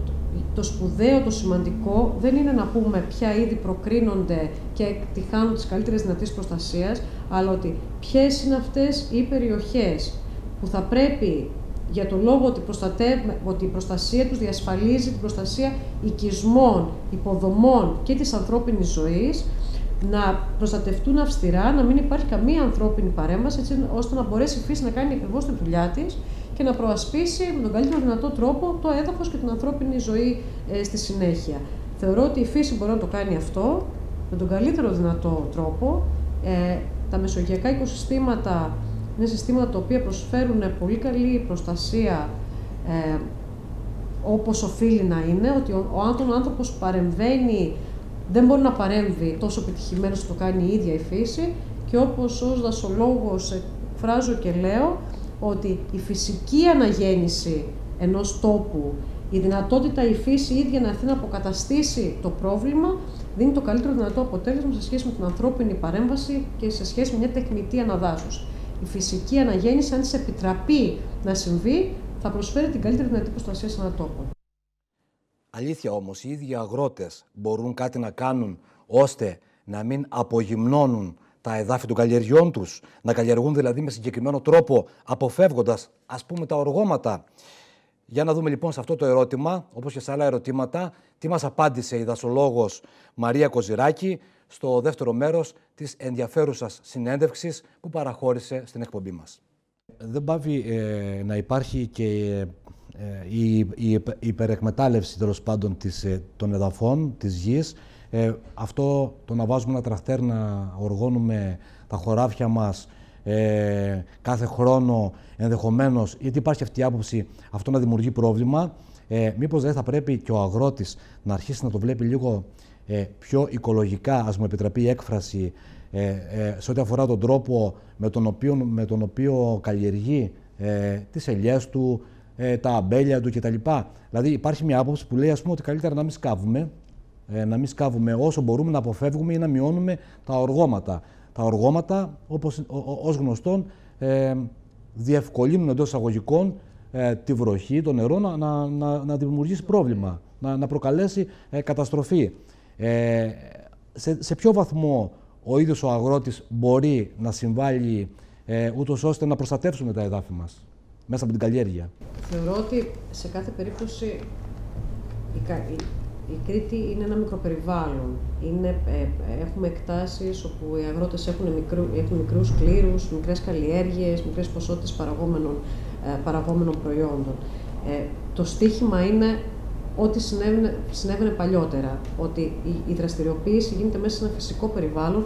το σπουδαίο, το σημαντικό δεν είναι να πούμε ποια είδη προκρίνονται και εκτυχάνουν τις καλύτερες δυνατής προστασίας, αλλά ότι ποιες είναι αυτές οι περιοχές που θα πρέπει για τον λόγο ότι, ότι η προστασία τους διασφαλίζει την προστασία οικισμών, υποδομών και της ανθρώπινης ζωής, να προστατευτούν αυστηρά, να μην υπάρχει καμία ανθρώπινη παρέμβαση, έτσι ώστε να μπορέσει η φύση να κάνει ακριβώς τη δουλειά της και να προασπίσει με τον καλύτερο δυνατό τρόπο το έδαφος και την ανθρώπινη ζωή ε, στη συνέχεια. Θεωρώ ότι η φύση μπορεί να το κάνει αυτό με τον καλύτερο δυνατό τρόπο. Ε, τα μεσογειακά οικοσυστήματα είναι συστήματα τα οποία προσφέρουν πολύ καλή προστασία ε, όπως οφείλει να είναι, ότι ο, ο άνθρωπος παρεμβαίνει δεν μπορεί να παρέμβει τόσο επιτυχημένο όσο το κάνει η ίδια η φύση και όπως ως δασολόγος εκφράζω και λέω ότι η φυσική αναγέννηση ενός τόπου, η δυνατότητα η φύση ίδια να έρθει να αποκαταστήσει το πρόβλημα, δίνει το καλύτερο δυνατό αποτέλεσμα σε σχέση με την ανθρώπινη παρέμβαση και σε σχέση με μια τεχνητή αναδάσωση. Η φυσική αναγέννηση, αν της επιτραπεί να συμβεί, θα προσφέρει την καλύτερη δυνατή προστασία σε έναν τόπο. Αλήθεια όμως, οι ίδιοι αγρότες μπορούν κάτι να κάνουν ώστε να μην απογυμνώνουν τα εδάφη των καλλιεργιών τους, να καλλιεργούν δηλαδή με συγκεκριμένο τρόπο, αποφεύγοντας ας πούμε τα οργώματα. Για να δούμε λοιπόν σε αυτό το ερώτημα, όπως και σε άλλα ερωτήματα, τι μας απάντησε η δασολόγος Μαρία Κοζηράκη στο δεύτερο μέρος της ενδιαφέρουσας συνέντευξης που παραχώρησε στην εκπομπή μας. Δεν πάβει ε, να υπάρχει και ε, η, η υπερεκμετάλλευση τέλος πάντων της, ε, των εδαφών, της γης. Ε, αυτό το να βάζουμε ένα τραχτέρ να οργώνουμε τα χωράφια μας ε, κάθε χρόνο ενδεχομένως, γιατί υπάρχει αυτή η άποψη αυτό να δημιουργεί πρόβλημα. Ε, μήπως δεν θα πρέπει και ο αγρότης να αρχίσει να το βλέπει λίγο ε, πιο οικολογικά, ας μου επιτραπεί η έκφραση, ε, ε, σε ό,τι αφορά τον τρόπο με τον οποίο, με τον οποίο καλλιεργεί ε, τις ελιές του, ε, τα αμπέλια του κτλ. Δηλαδή υπάρχει μια άποψη που λέει ας πούμε ότι καλύτερα να μην σκάβουμε, ε, να μην σκάβουμε όσο μπορούμε να αποφεύγουμε ή να μειώνουμε τα οργώματα. Τα οργώματα, όπως ως γνωστόν, ε, διευκολύνουν εντός εισαγωγικών ε, τη βροχή, το νερό να, να, να, δημιουργήσει πρόβλημα, να, να προκαλέσει ε, καταστροφή. Ε, σε, σε ποιο βαθμό ο ίδιος ο αγρότης μπορεί να συμβάλλει ε, ούτως ώστε να προστατεύσουμε τα εδάφη μας; Μέσα από την καλλιέργεια. Θεωρώ ότι σε κάθε περίπτωση η, η, Κρήτη είναι ένα μικροπεριβάλλον. Είναι, ε, έχουμε εκτάσεις όπου οι αγρότες έχουν, μικρού, έχουν μικρούς κλήρους, μικρές καλλιέργειες, μικρές ποσότητες παραγόμενων, ε, παραγόμενων προϊόντων. Ε, το στίχημα είναι ό,τι συνέβαινε, συνέβαινε παλιότερα. Ότι η, η δραστηριοποίηση γίνεται μέσα σε ένα φυσικό περιβάλλον,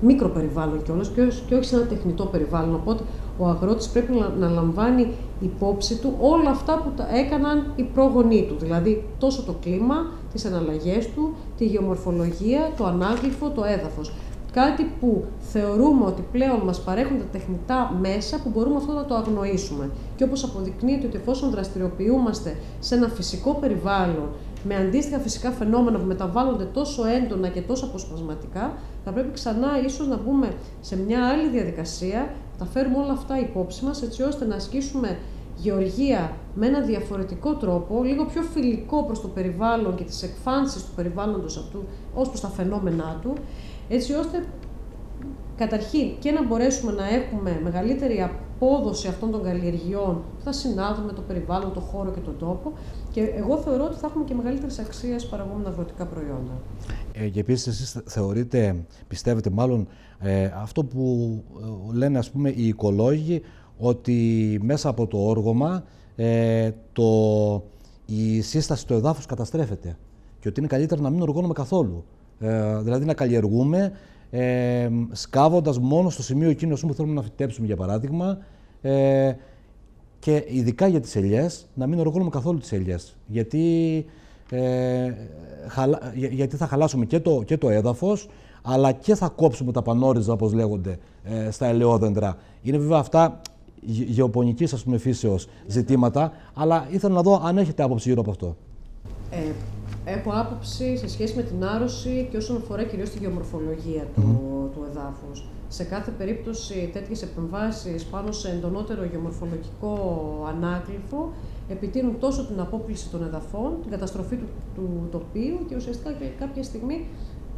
μικροπεριβάλλον κιόλας και, και όχι σε ένα τεχνητό περιβάλλον. Οπότε ο αγρότης πρέπει να, να λαμβάνει υπόψη του όλα αυτά που τα έκαναν οι πρόγονοί του. Δηλαδή τόσο το κλίμα, τις αναλλαγές του, τη γεωμορφολογία, το ανάγλυφο, το έδαφος. Κάτι που θεωρούμε ότι πλέον μας παρέχουν τα τεχνητά μέσα που μπορούμε αυτό να το αγνοήσουμε. Και όπως αποδεικνύεται ότι εφόσον δραστηριοποιούμαστε σε ένα φυσικό περιβάλλον με αντίστοιχα φυσικά φαινόμενα που μεταβάλλονται τόσο έντονα και τόσο αποσπασματικά, θα πρέπει ξανά ίσως να μπούμε σε μια άλλη διαδικασία, να φέρουμε όλα αυτά υπόψη μας, έτσι ώστε να ασκήσουμε γεωργία με ένα διαφορετικό τρόπο, λίγο πιο φιλικό προς το περιβάλλον και τις εκφάνσεις του περιβάλλοντος αυτού ως προς τα φαινόμενά του, έτσι ώστε καταρχήν και να μπορέσουμε να έχουμε μεγαλύτερη απόδοση αυτών των καλλιεργειών που θα συνάδουν με το περιβάλλον, το χώρο και τον τόπο και εγώ θεωρώ ότι θα έχουμε και μεγαλύτερες αξίες παραγόμενα αγροτικά προϊόντα. Ε, και επίσης εσείς θεωρείτε, πιστεύετε μάλλον ε, αυτό που ε, λένε ας πούμε οι οικολόγοι ότι μέσα από το όργωμα ε, το, η σύσταση του εδάφους καταστρέφεται και ότι είναι καλύτερα να μην οργώνουμε καθόλου. Ε, δηλαδή να καλλιεργούμε ε, σκάβοντας μόνο στο σημείο εκείνο που θέλουμε να φυτέψουμε για παράδειγμα ε, και ειδικά για τις ελιές να μην οργώνουμε καθόλου τις ελιές γιατί, ε, γιατί θα χαλάσουμε και το, και το έδαφος αλλά και θα κόψουμε τα πανόριζα όπως λέγονται ε, στα ελαιόδεντρα. Είναι βέβαια αυτά γεωπονικής ας πούμε φύσεως ζητήματα αλλά ήθελα να δω αν έχετε άποψη γύρω από αυτό. Ε, έχω άποψη σε σχέση με την άρρωση και όσον αφορά κυρίως τη γεωμορφολογία του, mm του εδάφους. Σε κάθε περίπτωση τέτοιες επεμβάσεις πάνω σε εντονότερο γεωμορφολογικό ανάγλυφο επιτείνουν τόσο την απόπληση των εδαφών, την καταστροφή του, του τοπίου και ουσιαστικά και κάποια στιγμή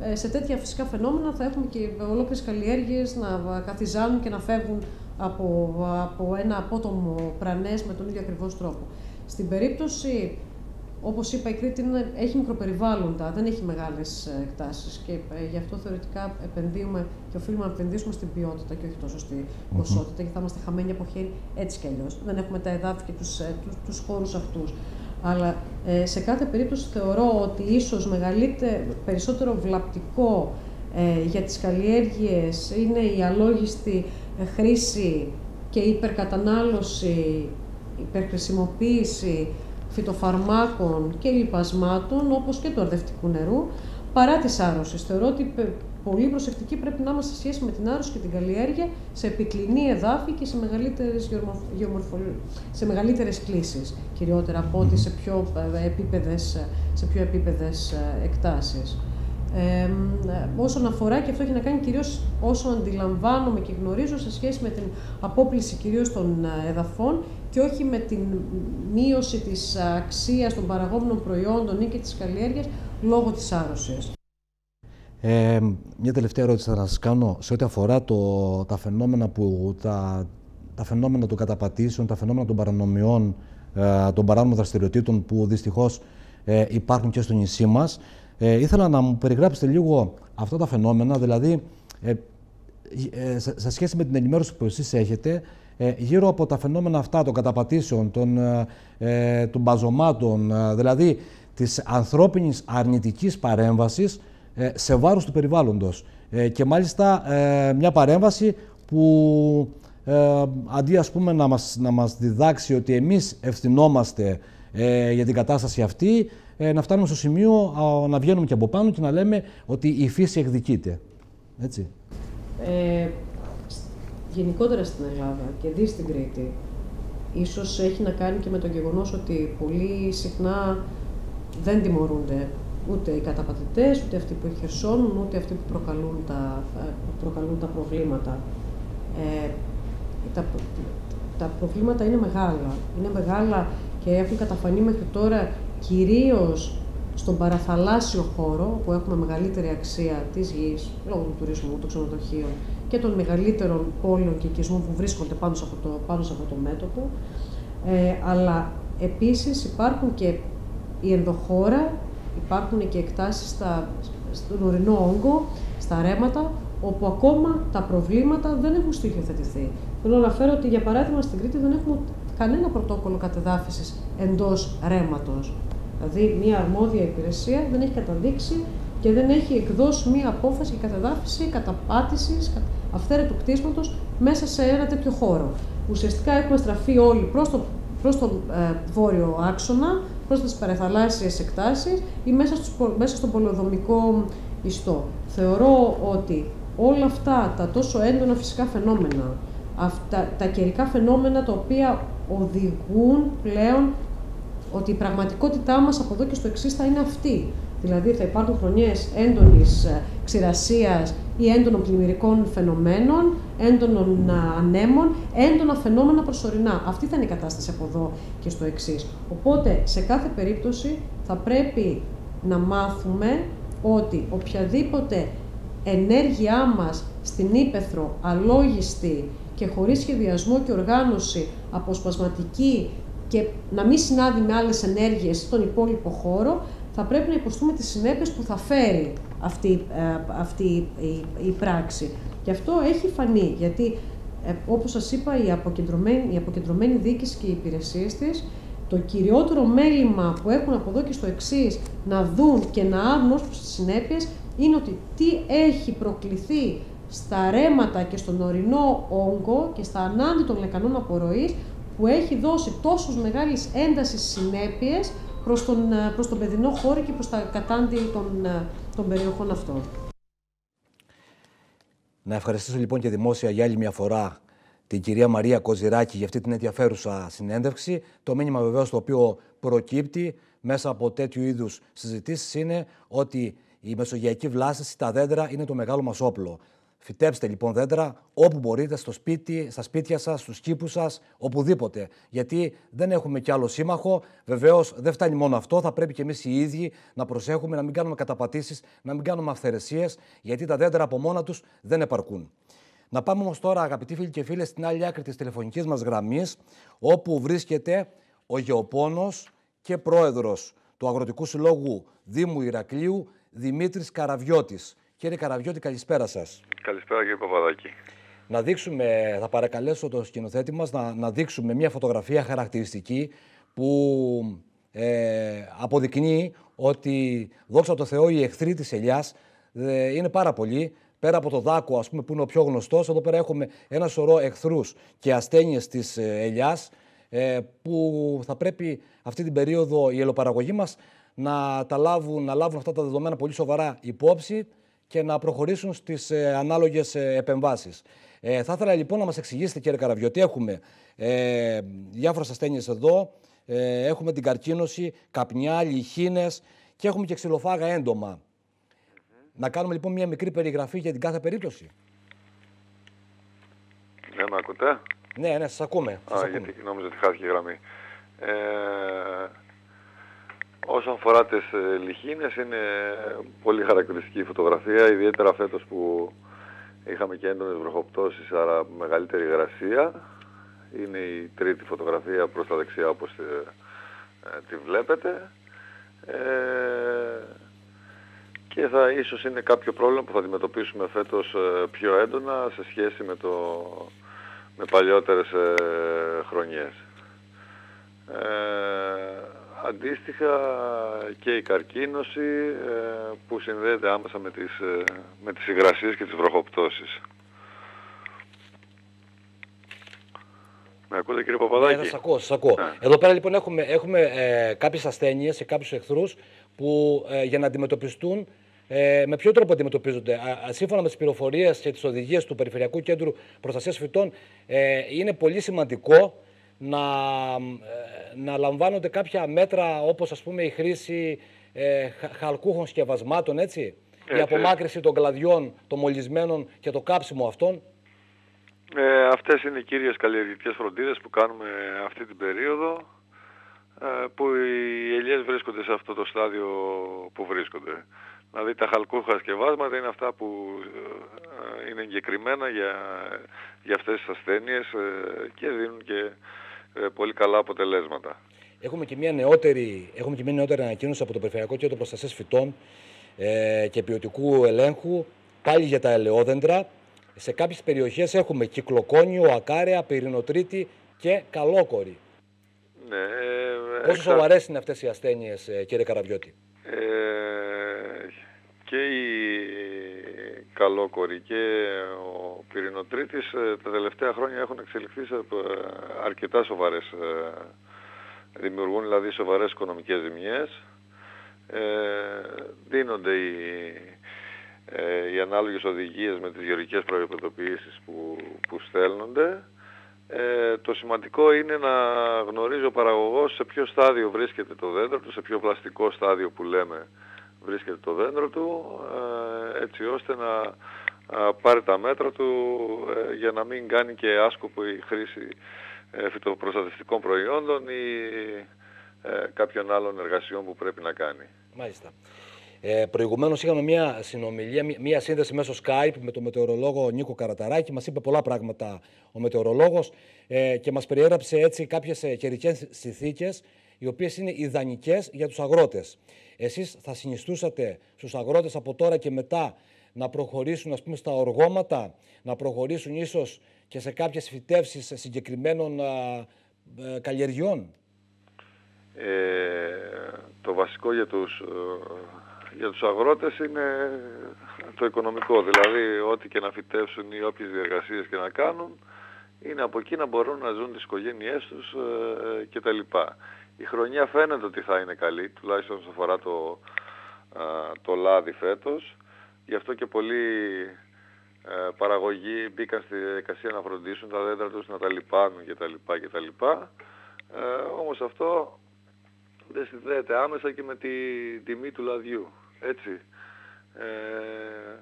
ε, σε τέτοια φυσικά φαινόμενα θα έχουμε και ολόκληρες καλλιέργειες να καθιζάνουν και να φεύγουν από, από ένα απότομο πρανές με τον ίδιο ακριβώς τρόπο. Στην περίπτωση Όπως είπα, η Κρήτη είναι, έχει μικροπεριβάλλοντα, δεν έχει μεγάλες εκτάσεις και ε, γι' αυτό θεωρητικά επενδύουμε και οφείλουμε να επενδύσουμε στην ποιότητα και όχι τόσο στη ποσότητα, γιατί θα είμαστε χαμένοι από χέρι έτσι κι αλλιώς. Δεν έχουμε τα εδάφη και τους τους, ε, τους χώρους αυτούς. Αλλά ε, σε κάθε περίπτωση θεωρώ ότι ίσως περισσότερο βλαπτικό ε, για τις καλλιέργειες είναι η αλόγιστη χρήση και υπερκατανάλωση, υπερχρησιμοποίηση φυτοφαρμάκων και λιπασμάτων, όπως και του αρδευτικού νερού, παρά της άρρωσης. Θεωρώ ότι πολύ προσεκτικοί πρέπει να είμαστε σε σχέση με την άρρωση και την καλλιέργεια σε επικλινή εδάφη και σε μεγαλύτερες, γεωμορφο... σε μεγαλύτερες κλίσεις, κυριότερα από ότι σε πιο ε, επίπεδες, σε πιο επίπεδες ε, εκτάσεις. Ε, όσον αφορά, και αυτό έχει να κάνει κυρίως όσο αντιλαμβάνομαι και γνωρίζω σε σχέση με την απόπληση κυρίως των ε, εδαφών και όχι με την μείωση της αξίας των παραγόμενων προϊόντων ή και της καλλιέργειας λόγω της άρρωσης. Ε, μια τελευταία ερώτηση θα σας κάνω σε ό,τι αφορά το, τα, φαινόμενα που, τα, τα φαινόμενα των καταπατήσεων, τα φαινόμενα των παρανομιών, ε, των παράνομων δραστηριοτήτων που δυστυχώς ε, υπάρχουν και στο νησί μας. Ε, ήθελα να μου περιγράψετε λίγο αυτά τα φαινόμενα, δηλαδή ε, ε, σε, σχέση με την ενημέρωση που εσείς έχετε, γύρω από τα φαινόμενα αυτά των καταπατήσεων, των, ε, των μπαζωμάτων, δηλαδή της ανθρώπινης αρνητικής παρέμβασης σε βάρος του περιβάλλοντος. και μάλιστα μια παρέμβαση που ε, αντί ας πούμε να μας, να μας διδάξει ότι εμείς ευθυνόμαστε ε, για την κατάσταση αυτή, ε, να φτάνουμε στο σημείο να βγαίνουμε και από πάνω και να λέμε ότι η φύση εκδικείται. Έτσι. Ε, γενικότερα στην Ελλάδα και δει στην Κρήτη, ίσως έχει να κάνει και με το γεγονός ότι πολύ συχνά δεν τιμωρούνται ούτε οι καταπατητές, ούτε αυτοί που χερσώνουν, ούτε αυτοί που προκαλούν τα, προκαλούν τα προβλήματα. Ε, τα, τα προβλήματα είναι μεγάλα. Είναι μεγάλα και έχουν καταφανεί μέχρι τώρα κυρίως στον παραθαλάσσιο χώρο, που έχουμε μεγαλύτερη αξία της γης, λόγω του τουρισμού, των ξενοδοχείων και των μεγαλύτερων πόλεων και οικισμών που βρίσκονται πάνω σε αυτό το, πάνω σε αυτό το μέτωπο. Ε, αλλά επίσης υπάρχουν και η ενδοχώρα, υπάρχουν και εκτάσεις στα, στον ορεινό όγκο, στα ρέματα, όπου ακόμα τα προβλήματα δεν έχουν στοιχειοθετηθεί. Θέλω να αναφέρω ότι, για παράδειγμα, στην Κρήτη δεν έχουμε κανένα πρωτόκολλο κατεδάφισης εντός ρέματος. Δηλαδή, μια αρμόδια υπηρεσία δεν έχει καταδείξει και δεν έχει εκδώσει μια απόφαση για κατεδάφιση, καταπάτηση αυθαίρετου κτίσματος μέσα σε ένα τέτοιο χώρο. Ουσιαστικά έχουμε στραφεί όλοι προς το, προς το ε, βόρειο άξονα, προς τις παρεθαλάσσιες εκτάσεις ή μέσα, στους, μέσα στον πολεοδομικό ιστό. Θεωρώ ότι όλα αυτά τα τόσο έντονα φυσικά φαινόμενα, αυτά, τα καιρικά φαινόμενα τα οποία οδηγούν πλέον ότι η πραγματικότητά μας από εδώ και στο εξής θα είναι αυτή. Δηλαδή θα υπάρχουν χρονιές έντονης ε, ξηρασίας ή έντονων πλημμυρικών φαινομένων, έντονων ε, ανέμων, έντονα φαινόμενα προσωρινά. Αυτή θα είναι η κατάσταση από εδώ και στο εξής. Οπότε, σε κάθε περίπτωση θα πρέπει να μάθουμε ότι οποιαδήποτε ενέργειά μας στην Ήπεθρο αλόγιστη και χωρίς σχεδιασμό και οργάνωση, αποσπασματική και να μην συνάδει με άλλες ενέργειες στον υπόλοιπο χώρο, θα πρέπει να υποστούμε τις συνέπειες που θα φέρει αυτή, ε, αυτή η, η, πράξη. Και αυτό έχει φανεί, γιατί ε, όπως σας είπα η αποκεντρωμένη, η αποκεντρωμένη διοίκηση και οι υπηρεσίες της το κυριότερο μέλημα που έχουν από εδώ και στο εξής να δουν και να άρουν ως προς τις συνέπειες είναι ότι τι έχει προκληθεί στα ρέματα και στον ορεινό όγκο και στα ανάντι των λεκανών απορροής που έχει δώσει τόσο μεγάλης έντασης συνέπειες προς τον, προς τον παιδινό χώρο και προς τα κατάντι των, των περιοχών αυτών. Να ευχαριστήσω λοιπόν και δημόσια για άλλη μια φορά την κυρία Μαρία Κοζηράκη για αυτή την ενδιαφέρουσα συνέντευξη. Το μήνυμα βεβαίως το οποίο προκύπτει μέσα από τέτοιου είδους συζητήσεις είναι ότι η μεσογειακή βλάστηση, τα δέντρα είναι το μεγάλο μας όπλο. Φυτέψτε λοιπόν δέντρα όπου μπορείτε, στο σπίτι, στα σπίτια σας, στους κήπους σας, οπουδήποτε. Γιατί δεν έχουμε κι άλλο σύμμαχο. Βεβαίως δεν φτάνει μόνο αυτό, θα πρέπει και εμείς οι ίδιοι να προσέχουμε, να μην κάνουμε καταπατήσεις, να μην κάνουμε αυθαιρεσίες, γιατί τα δέντρα από μόνα τους δεν επαρκούν. Να πάμε όμως τώρα αγαπητοί φίλοι και φίλες στην άλλη άκρη της τηλεφωνικής μας γραμμής, όπου βρίσκεται ο γεωπόνος και πρόεδρος του Αγροτικού Συλλόγου Δήμου Ηρακλείου, Δημήτρης Καραβιώτης. Κύριε Καραβιώτη, καλησπέρα σας. Καλησπέρα κύριε Παπαδάκη. Να δείξουμε, θα παρακαλέσω το σκηνοθέτη μας να, να δείξουμε μια φωτογραφία χαρακτηριστική που ε, αποδεικνύει ότι δόξα τω Θεώ οι εχθροί της ελιάς ε, είναι πάρα πολλοί. Πέρα από το δάκο, ας πούμε, που είναι ο πιο γνωστός, εδώ πέρα έχουμε ένα σωρό εχθρούς και ασθένειες της ε, ελιάς ε, που θα πρέπει αυτή την περίοδο η ελοπαραγωγή μας να, τα λάβουν, να λάβουν αυτά τα δεδομένα πολύ σοβαρά υπόψη και να προχωρήσουν στις ε, ανάλογες ε, επεμβάσεις. Ε, θα ήθελα λοιπόν να μας εξηγήσετε κύριε Καραβιώτη, έχουμε ε, διάφορες ασθένειες εδώ, ε, έχουμε την καρκίνωση, καπνιά, λιχίνες και έχουμε και ξυλοφάγα έντομα. Να κάνουμε λοιπόν μια μικρή περιγραφή για την κάθε περίπτωση. Ναι, με ακούτε; Ναι, ναι, σας ακούμε. Σας Α, ακούμε. γιατί νόμιζα ότι χάθηκε η γραμμή. Ε, Όσον αφορά τις ε, λιχίνες είναι πολύ χαρακτηριστική η φωτογραφία, ιδιαίτερα φέτος που είχαμε και έντονες βροχοπτώσεις, άρα μεγαλύτερη υγρασία. Είναι η τρίτη φωτογραφία προς τα δεξιά όπως ε, ε, τη βλέπετε. και θα ίσως είναι κάποιο πρόβλημα που θα αντιμετωπίσουμε φέτος πιο έντονα σε σχέση με, το, με παλιότερες χρονιές. Αντίστοιχα και η καρκίνωση ε, που συνδέεται άμεσα με τις, ε, με τις υγρασίες και τις βροχοπτώσεις. Με ακούτε κύριε Παπαδάκη; Ναι, σας ακούω, σας ακούω. Ναι. Εδώ πέρα λοιπόν έχουμε, έχουμε ε, κάποιες ασθένειες σε κάποιους εχθρούς που ε, για να αντιμετωπιστούν ε, με ποιο τρόπο αντιμετωπίζονται. Α, σύμφωνα με τις πληροφορίες και τις οδηγίες του Περιφερειακού Κέντρου Προστασίας Φυτών, ε, είναι πολύ σημαντικό να, ε, να λαμβάνονται κάποια μέτρα όπως ας πούμε η χρήση ε, χαλκούχων σκευασμάτων, έτσι, η απομάκρυση των κλαδιών, των μολυσμένων και το κάψιμο αυτών; Ε, αυτές είναι οι κύριες καλλιεργητικές φροντίδες που κάνουμε αυτή την περίοδο ε, που οι ελιές βρίσκονται σε αυτό το στάδιο που βρίσκονται. Δηλαδή τα χαλκούχα σκευάσματα είναι αυτά που ε, είναι εγκεκριμένα για, για αυτές τις ασθένειες ε, και δίνουν και πολύ καλά αποτελέσματα. Έχουμε και μια νεότερη, έχουμε και μια νεότερη ανακοίνωση από το Περιφερειακό Κέντρο Προστασίας Φυτών ε, και Ποιοτικού Ελέγχου, πάλι για τα ελαιόδεντρα. Σε κάποιες περιοχές έχουμε κυκλοκόνιο, ακάρεα, πυρηνοτρίτη και καλόκορη. Ναι, ε, Πόσο σοβαρές είναι αυτές οι ασθένειες, ε, κύριε Καραβιώτη. Ε, και η καλόκορη και ο πυρηνοτρίτης ε, τα τελευταία χρόνια έχουν εξελιχθεί σε αρκετά σοβαρές δημιουργούν δηλαδή σοβαρές οικονομικές ζημιές. Ε, δίνονται οι, ε, οι ανάλογες οδηγίες με τις γεωργικές προϋποτοποιήσεις που, που στέλνονται. Ε, το σημαντικό είναι να γνωρίζει ο παραγωγός σε ποιο στάδιο βρίσκεται το δέντρο του, σε ποιο πλαστικό στάδιο που λέμε βρίσκεται το δέντρο του, ε, έτσι ώστε να πάρει τα μέτρα του ε, για να μην κάνει και άσκοπη χρήση ε, φυτοπροστατευτικών προϊόντων ή ε, κάποιων άλλων εργασιών που πρέπει να κάνει. Μάλιστα. Ε, Προηγουμένως είχαμε μια συνομιλία, μια σύνδεση μέσω Skype με τον μετεωρολόγο Νίκο Καραταράκη. Μας είπε πολλά πράγματα ο μετεωρολόγος ε, και μας περιέγραψε έτσι κάποιες καιρικές συνθήκες οι οποίες είναι ιδανικές για τους αγρότες. Εσείς θα συνιστούσατε στους αγρότες από τώρα και μετά να προχωρήσουν ας πούμε, στα οργώματα, να προχωρήσουν ίσως και σε κάποιες φυτεύσεις συγκεκριμένων α, ε, καλλιεργιών. Ε, το βασικό για τους, ε, για τους αγρότες είναι το οικονομικό. Δηλαδή ό,τι και να φυτεύσουν ή όποιες διεργασίες και να κάνουν είναι από εκεί να μπορούν να ζουν τις οικογένειές τους ε, και τα λοιπά. Η χρονιά φαίνεται ότι θα είναι καλή, τουλάχιστον όσον αφορά το, το λάδι φέτος. Γι' αυτό και πολλοί ε, παραγωγοί μπήκαν στη διαδικασία να φροντίσουν τα δέντρα τους, να τα λιπάνουν κτλ. κτλ. Ε, όμως αυτό δεν συνδέεται άμεσα και με τη τιμή του λαδιού. Έτσι. Ε,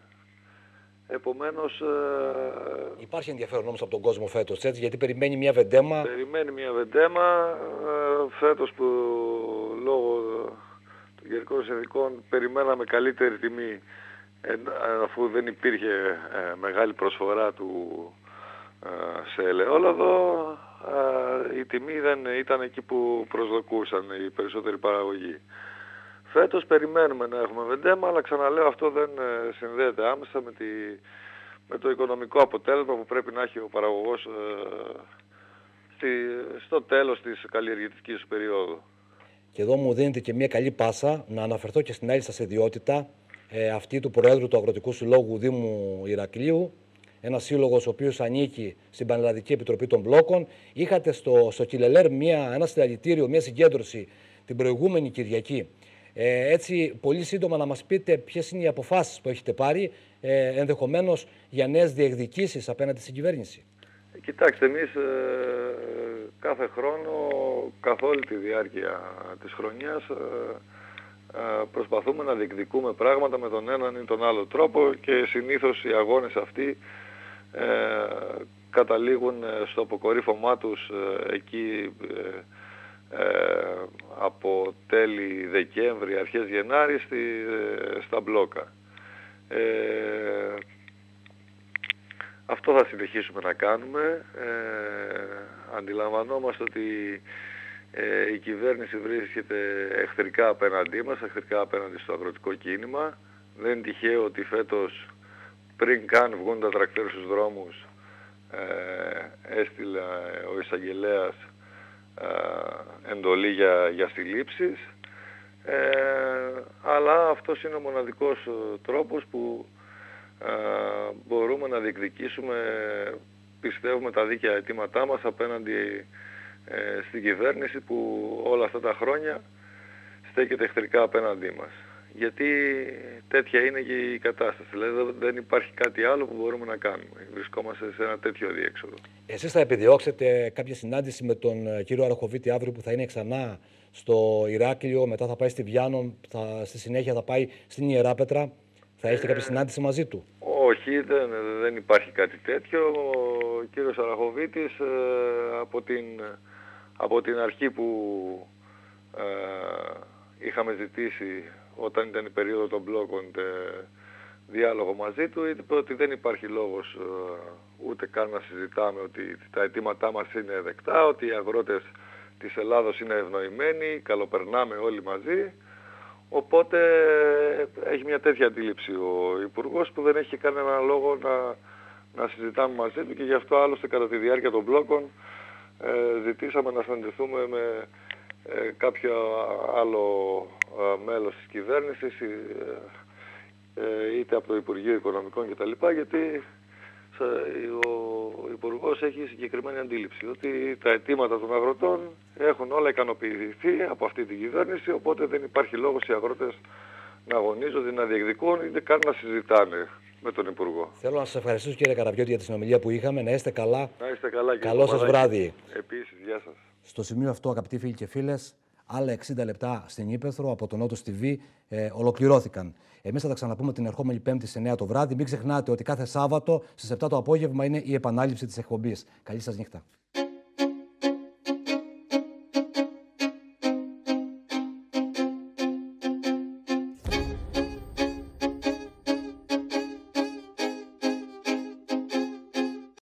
επομένως... Ε, Υπάρχει ενδιαφέρον όμως από τον κόσμο φέτος, έτσι, γιατί περιμένει μια βεντέμα... Περιμένει μια βεντέμα ε, φέτος που λόγω των καιρικών συνδικών περιμέναμε καλύτερη τιμή αφού δεν υπήρχε ε, μεγάλη προσφορά του ε, σε ελαιόλαδο, ε, η τιμή δεν ήταν εκεί που προσδοκούσαν οι περισσότεροι παραγωγοί. Φέτος περιμένουμε να έχουμε βεντέμα, αλλά ξαναλέω αυτό δεν συνδέεται άμεσα με, τη, με το οικονομικό αποτέλεσμα που πρέπει να έχει ο παραγωγός στη, στο τέλος της καλλιεργητικής περίοδου. Και εδώ μου δίνεται και μια καλή πάσα να αναφερθώ και στην άλλη σας ιδιότητα ε, αυτή του Προέδρου του Αγροτικού Συλλόγου Δήμου Ηρακλείου, ένα σύλλογος ο οποίος ανήκει στην Πανελλαδική Επιτροπή των Μπλόκων. Είχατε στο, στο Κιλελέρ μια, ένα συλλαλητήριο, μια συγκέντρωση την προηγούμενη Κυριακή. Ε, έτσι, πολύ σύντομα να μας πείτε ποιες είναι οι αποφάσεις που έχετε πάρει, ε, ενδεχομένως για νέες διεκδικήσεις απέναντι στην κυβέρνηση. Κοιτάξτε, εμείς ε, κάθε χρόνο, καθ' όλη τη διάρκεια της χρονιάς, ε, ε, προσπαθούμε να διεκδικούμε πράγματα με τον έναν ή τον άλλο τρόπο και συνήθως οι αγώνες αυτοί ε, καταλήγουν ε, στο αποκορύφωμά τους εκεί από τέλη Δεκέμβρη, αρχές Γενάρη στη, στα μπλόκα. αυτό θα συνεχίσουμε να κάνουμε. αντιλαμβανόμαστε ότι ε, η κυβέρνηση βρίσκεται εχθρικά απέναντί μας, εχθρικά απέναντι στο αγροτικό κίνημα. Δεν είναι τυχαίο ότι φέτος πριν καν βγουν τα τρακτέρ στους δρόμους ε, έστειλε ο εισαγγελέας ε, εντολή για, για συλλήψεις. Ε, αλλά αυτός είναι ο μοναδικός ε, τρόπος που ε, μπορούμε να διεκδικήσουμε πιστεύουμε τα δίκαια αιτήματά μας απέναντι ε, στην κυβέρνηση που όλα αυτά τα χρόνια στέκεται εχθρικά απέναντί μας. Γιατί τέτοια είναι και η κατάσταση. Δηλαδή δεν υπάρχει κάτι άλλο που μπορούμε να κάνουμε. Βρισκόμαστε σε ένα τέτοιο διέξοδο. Εσείς θα επιδιώξετε κάποια συνάντηση με τον ε, κύριο Αραχοβίτη αύριο που θα είναι ξανά στο Ηράκλειο, μετά θα πάει στη Βιάνων, θα, στη συνέχεια θα πάει στην Ιεράπετρα. Θα έχετε κάποια συνάντηση μαζί του; Όχι, δεν, δεν υπάρχει κάτι τέτοιο. Ο κύριος Αραχοβίτης ε, από, την, από την αρχή που ε, είχαμε ζητήσει όταν ήταν η περίοδο των μπλόκων διάλογο μαζί του είπε ότι δεν υπάρχει λόγος ε, ούτε καν να συζητάμε ότι τα αιτήματά μας είναι δεκτά, ότι οι αγρότες της Ελλάδος είναι ευνοημένοι, καλοπερνάμε όλοι μαζί. Οπότε έχει μια τέτοια αντίληψη ο Υπουργός που δεν έχει κανένα λόγο να, να συζητάμε μαζί του και γι' αυτό άλλωστε κατά τη διάρκεια των μπλόκων ε, ζητήσαμε να συναντηθούμε με ε, κάποιο άλλο ε, μέλος της κυβέρνησης ε, ε, είτε από το Υπουργείο Οικονομικών κτλ. γιατί ο Υπουργός έχει συγκεκριμένη αντίληψη ότι τα αιτήματα των αγροτών έχουν όλα ικανοποιηθεί από αυτή την κυβέρνηση, οπότε δεν υπάρχει λόγος οι αγρότες να αγωνίζονται, να διεκδικούν ή καν να συζητάνε με τον Υπουργό. Θέλω να σας ευχαριστήσω κύριε Καραβιώτη για τη συνομιλία που είχαμε. Να είστε καλά. Να είστε καλά κύριε Καλό σας βράδυ. Επίσης, γεια σας. Στο σημείο αυτό, αγαπητοί φίλοι και φίλες, άλλα 60 λεπτά στην Ήπεθρο από τον Νότο TV ε, ολοκληρώθηκαν. Εμείς θα τα ξαναπούμε την ερχόμενη Πέμπτη σε 9 το βράδυ. Μην ξεχνάτε ότι κάθε Σάββατο στις 7 το απόγευμα είναι η επανάληψη της εκπομπής. Καλή σας νύχτα.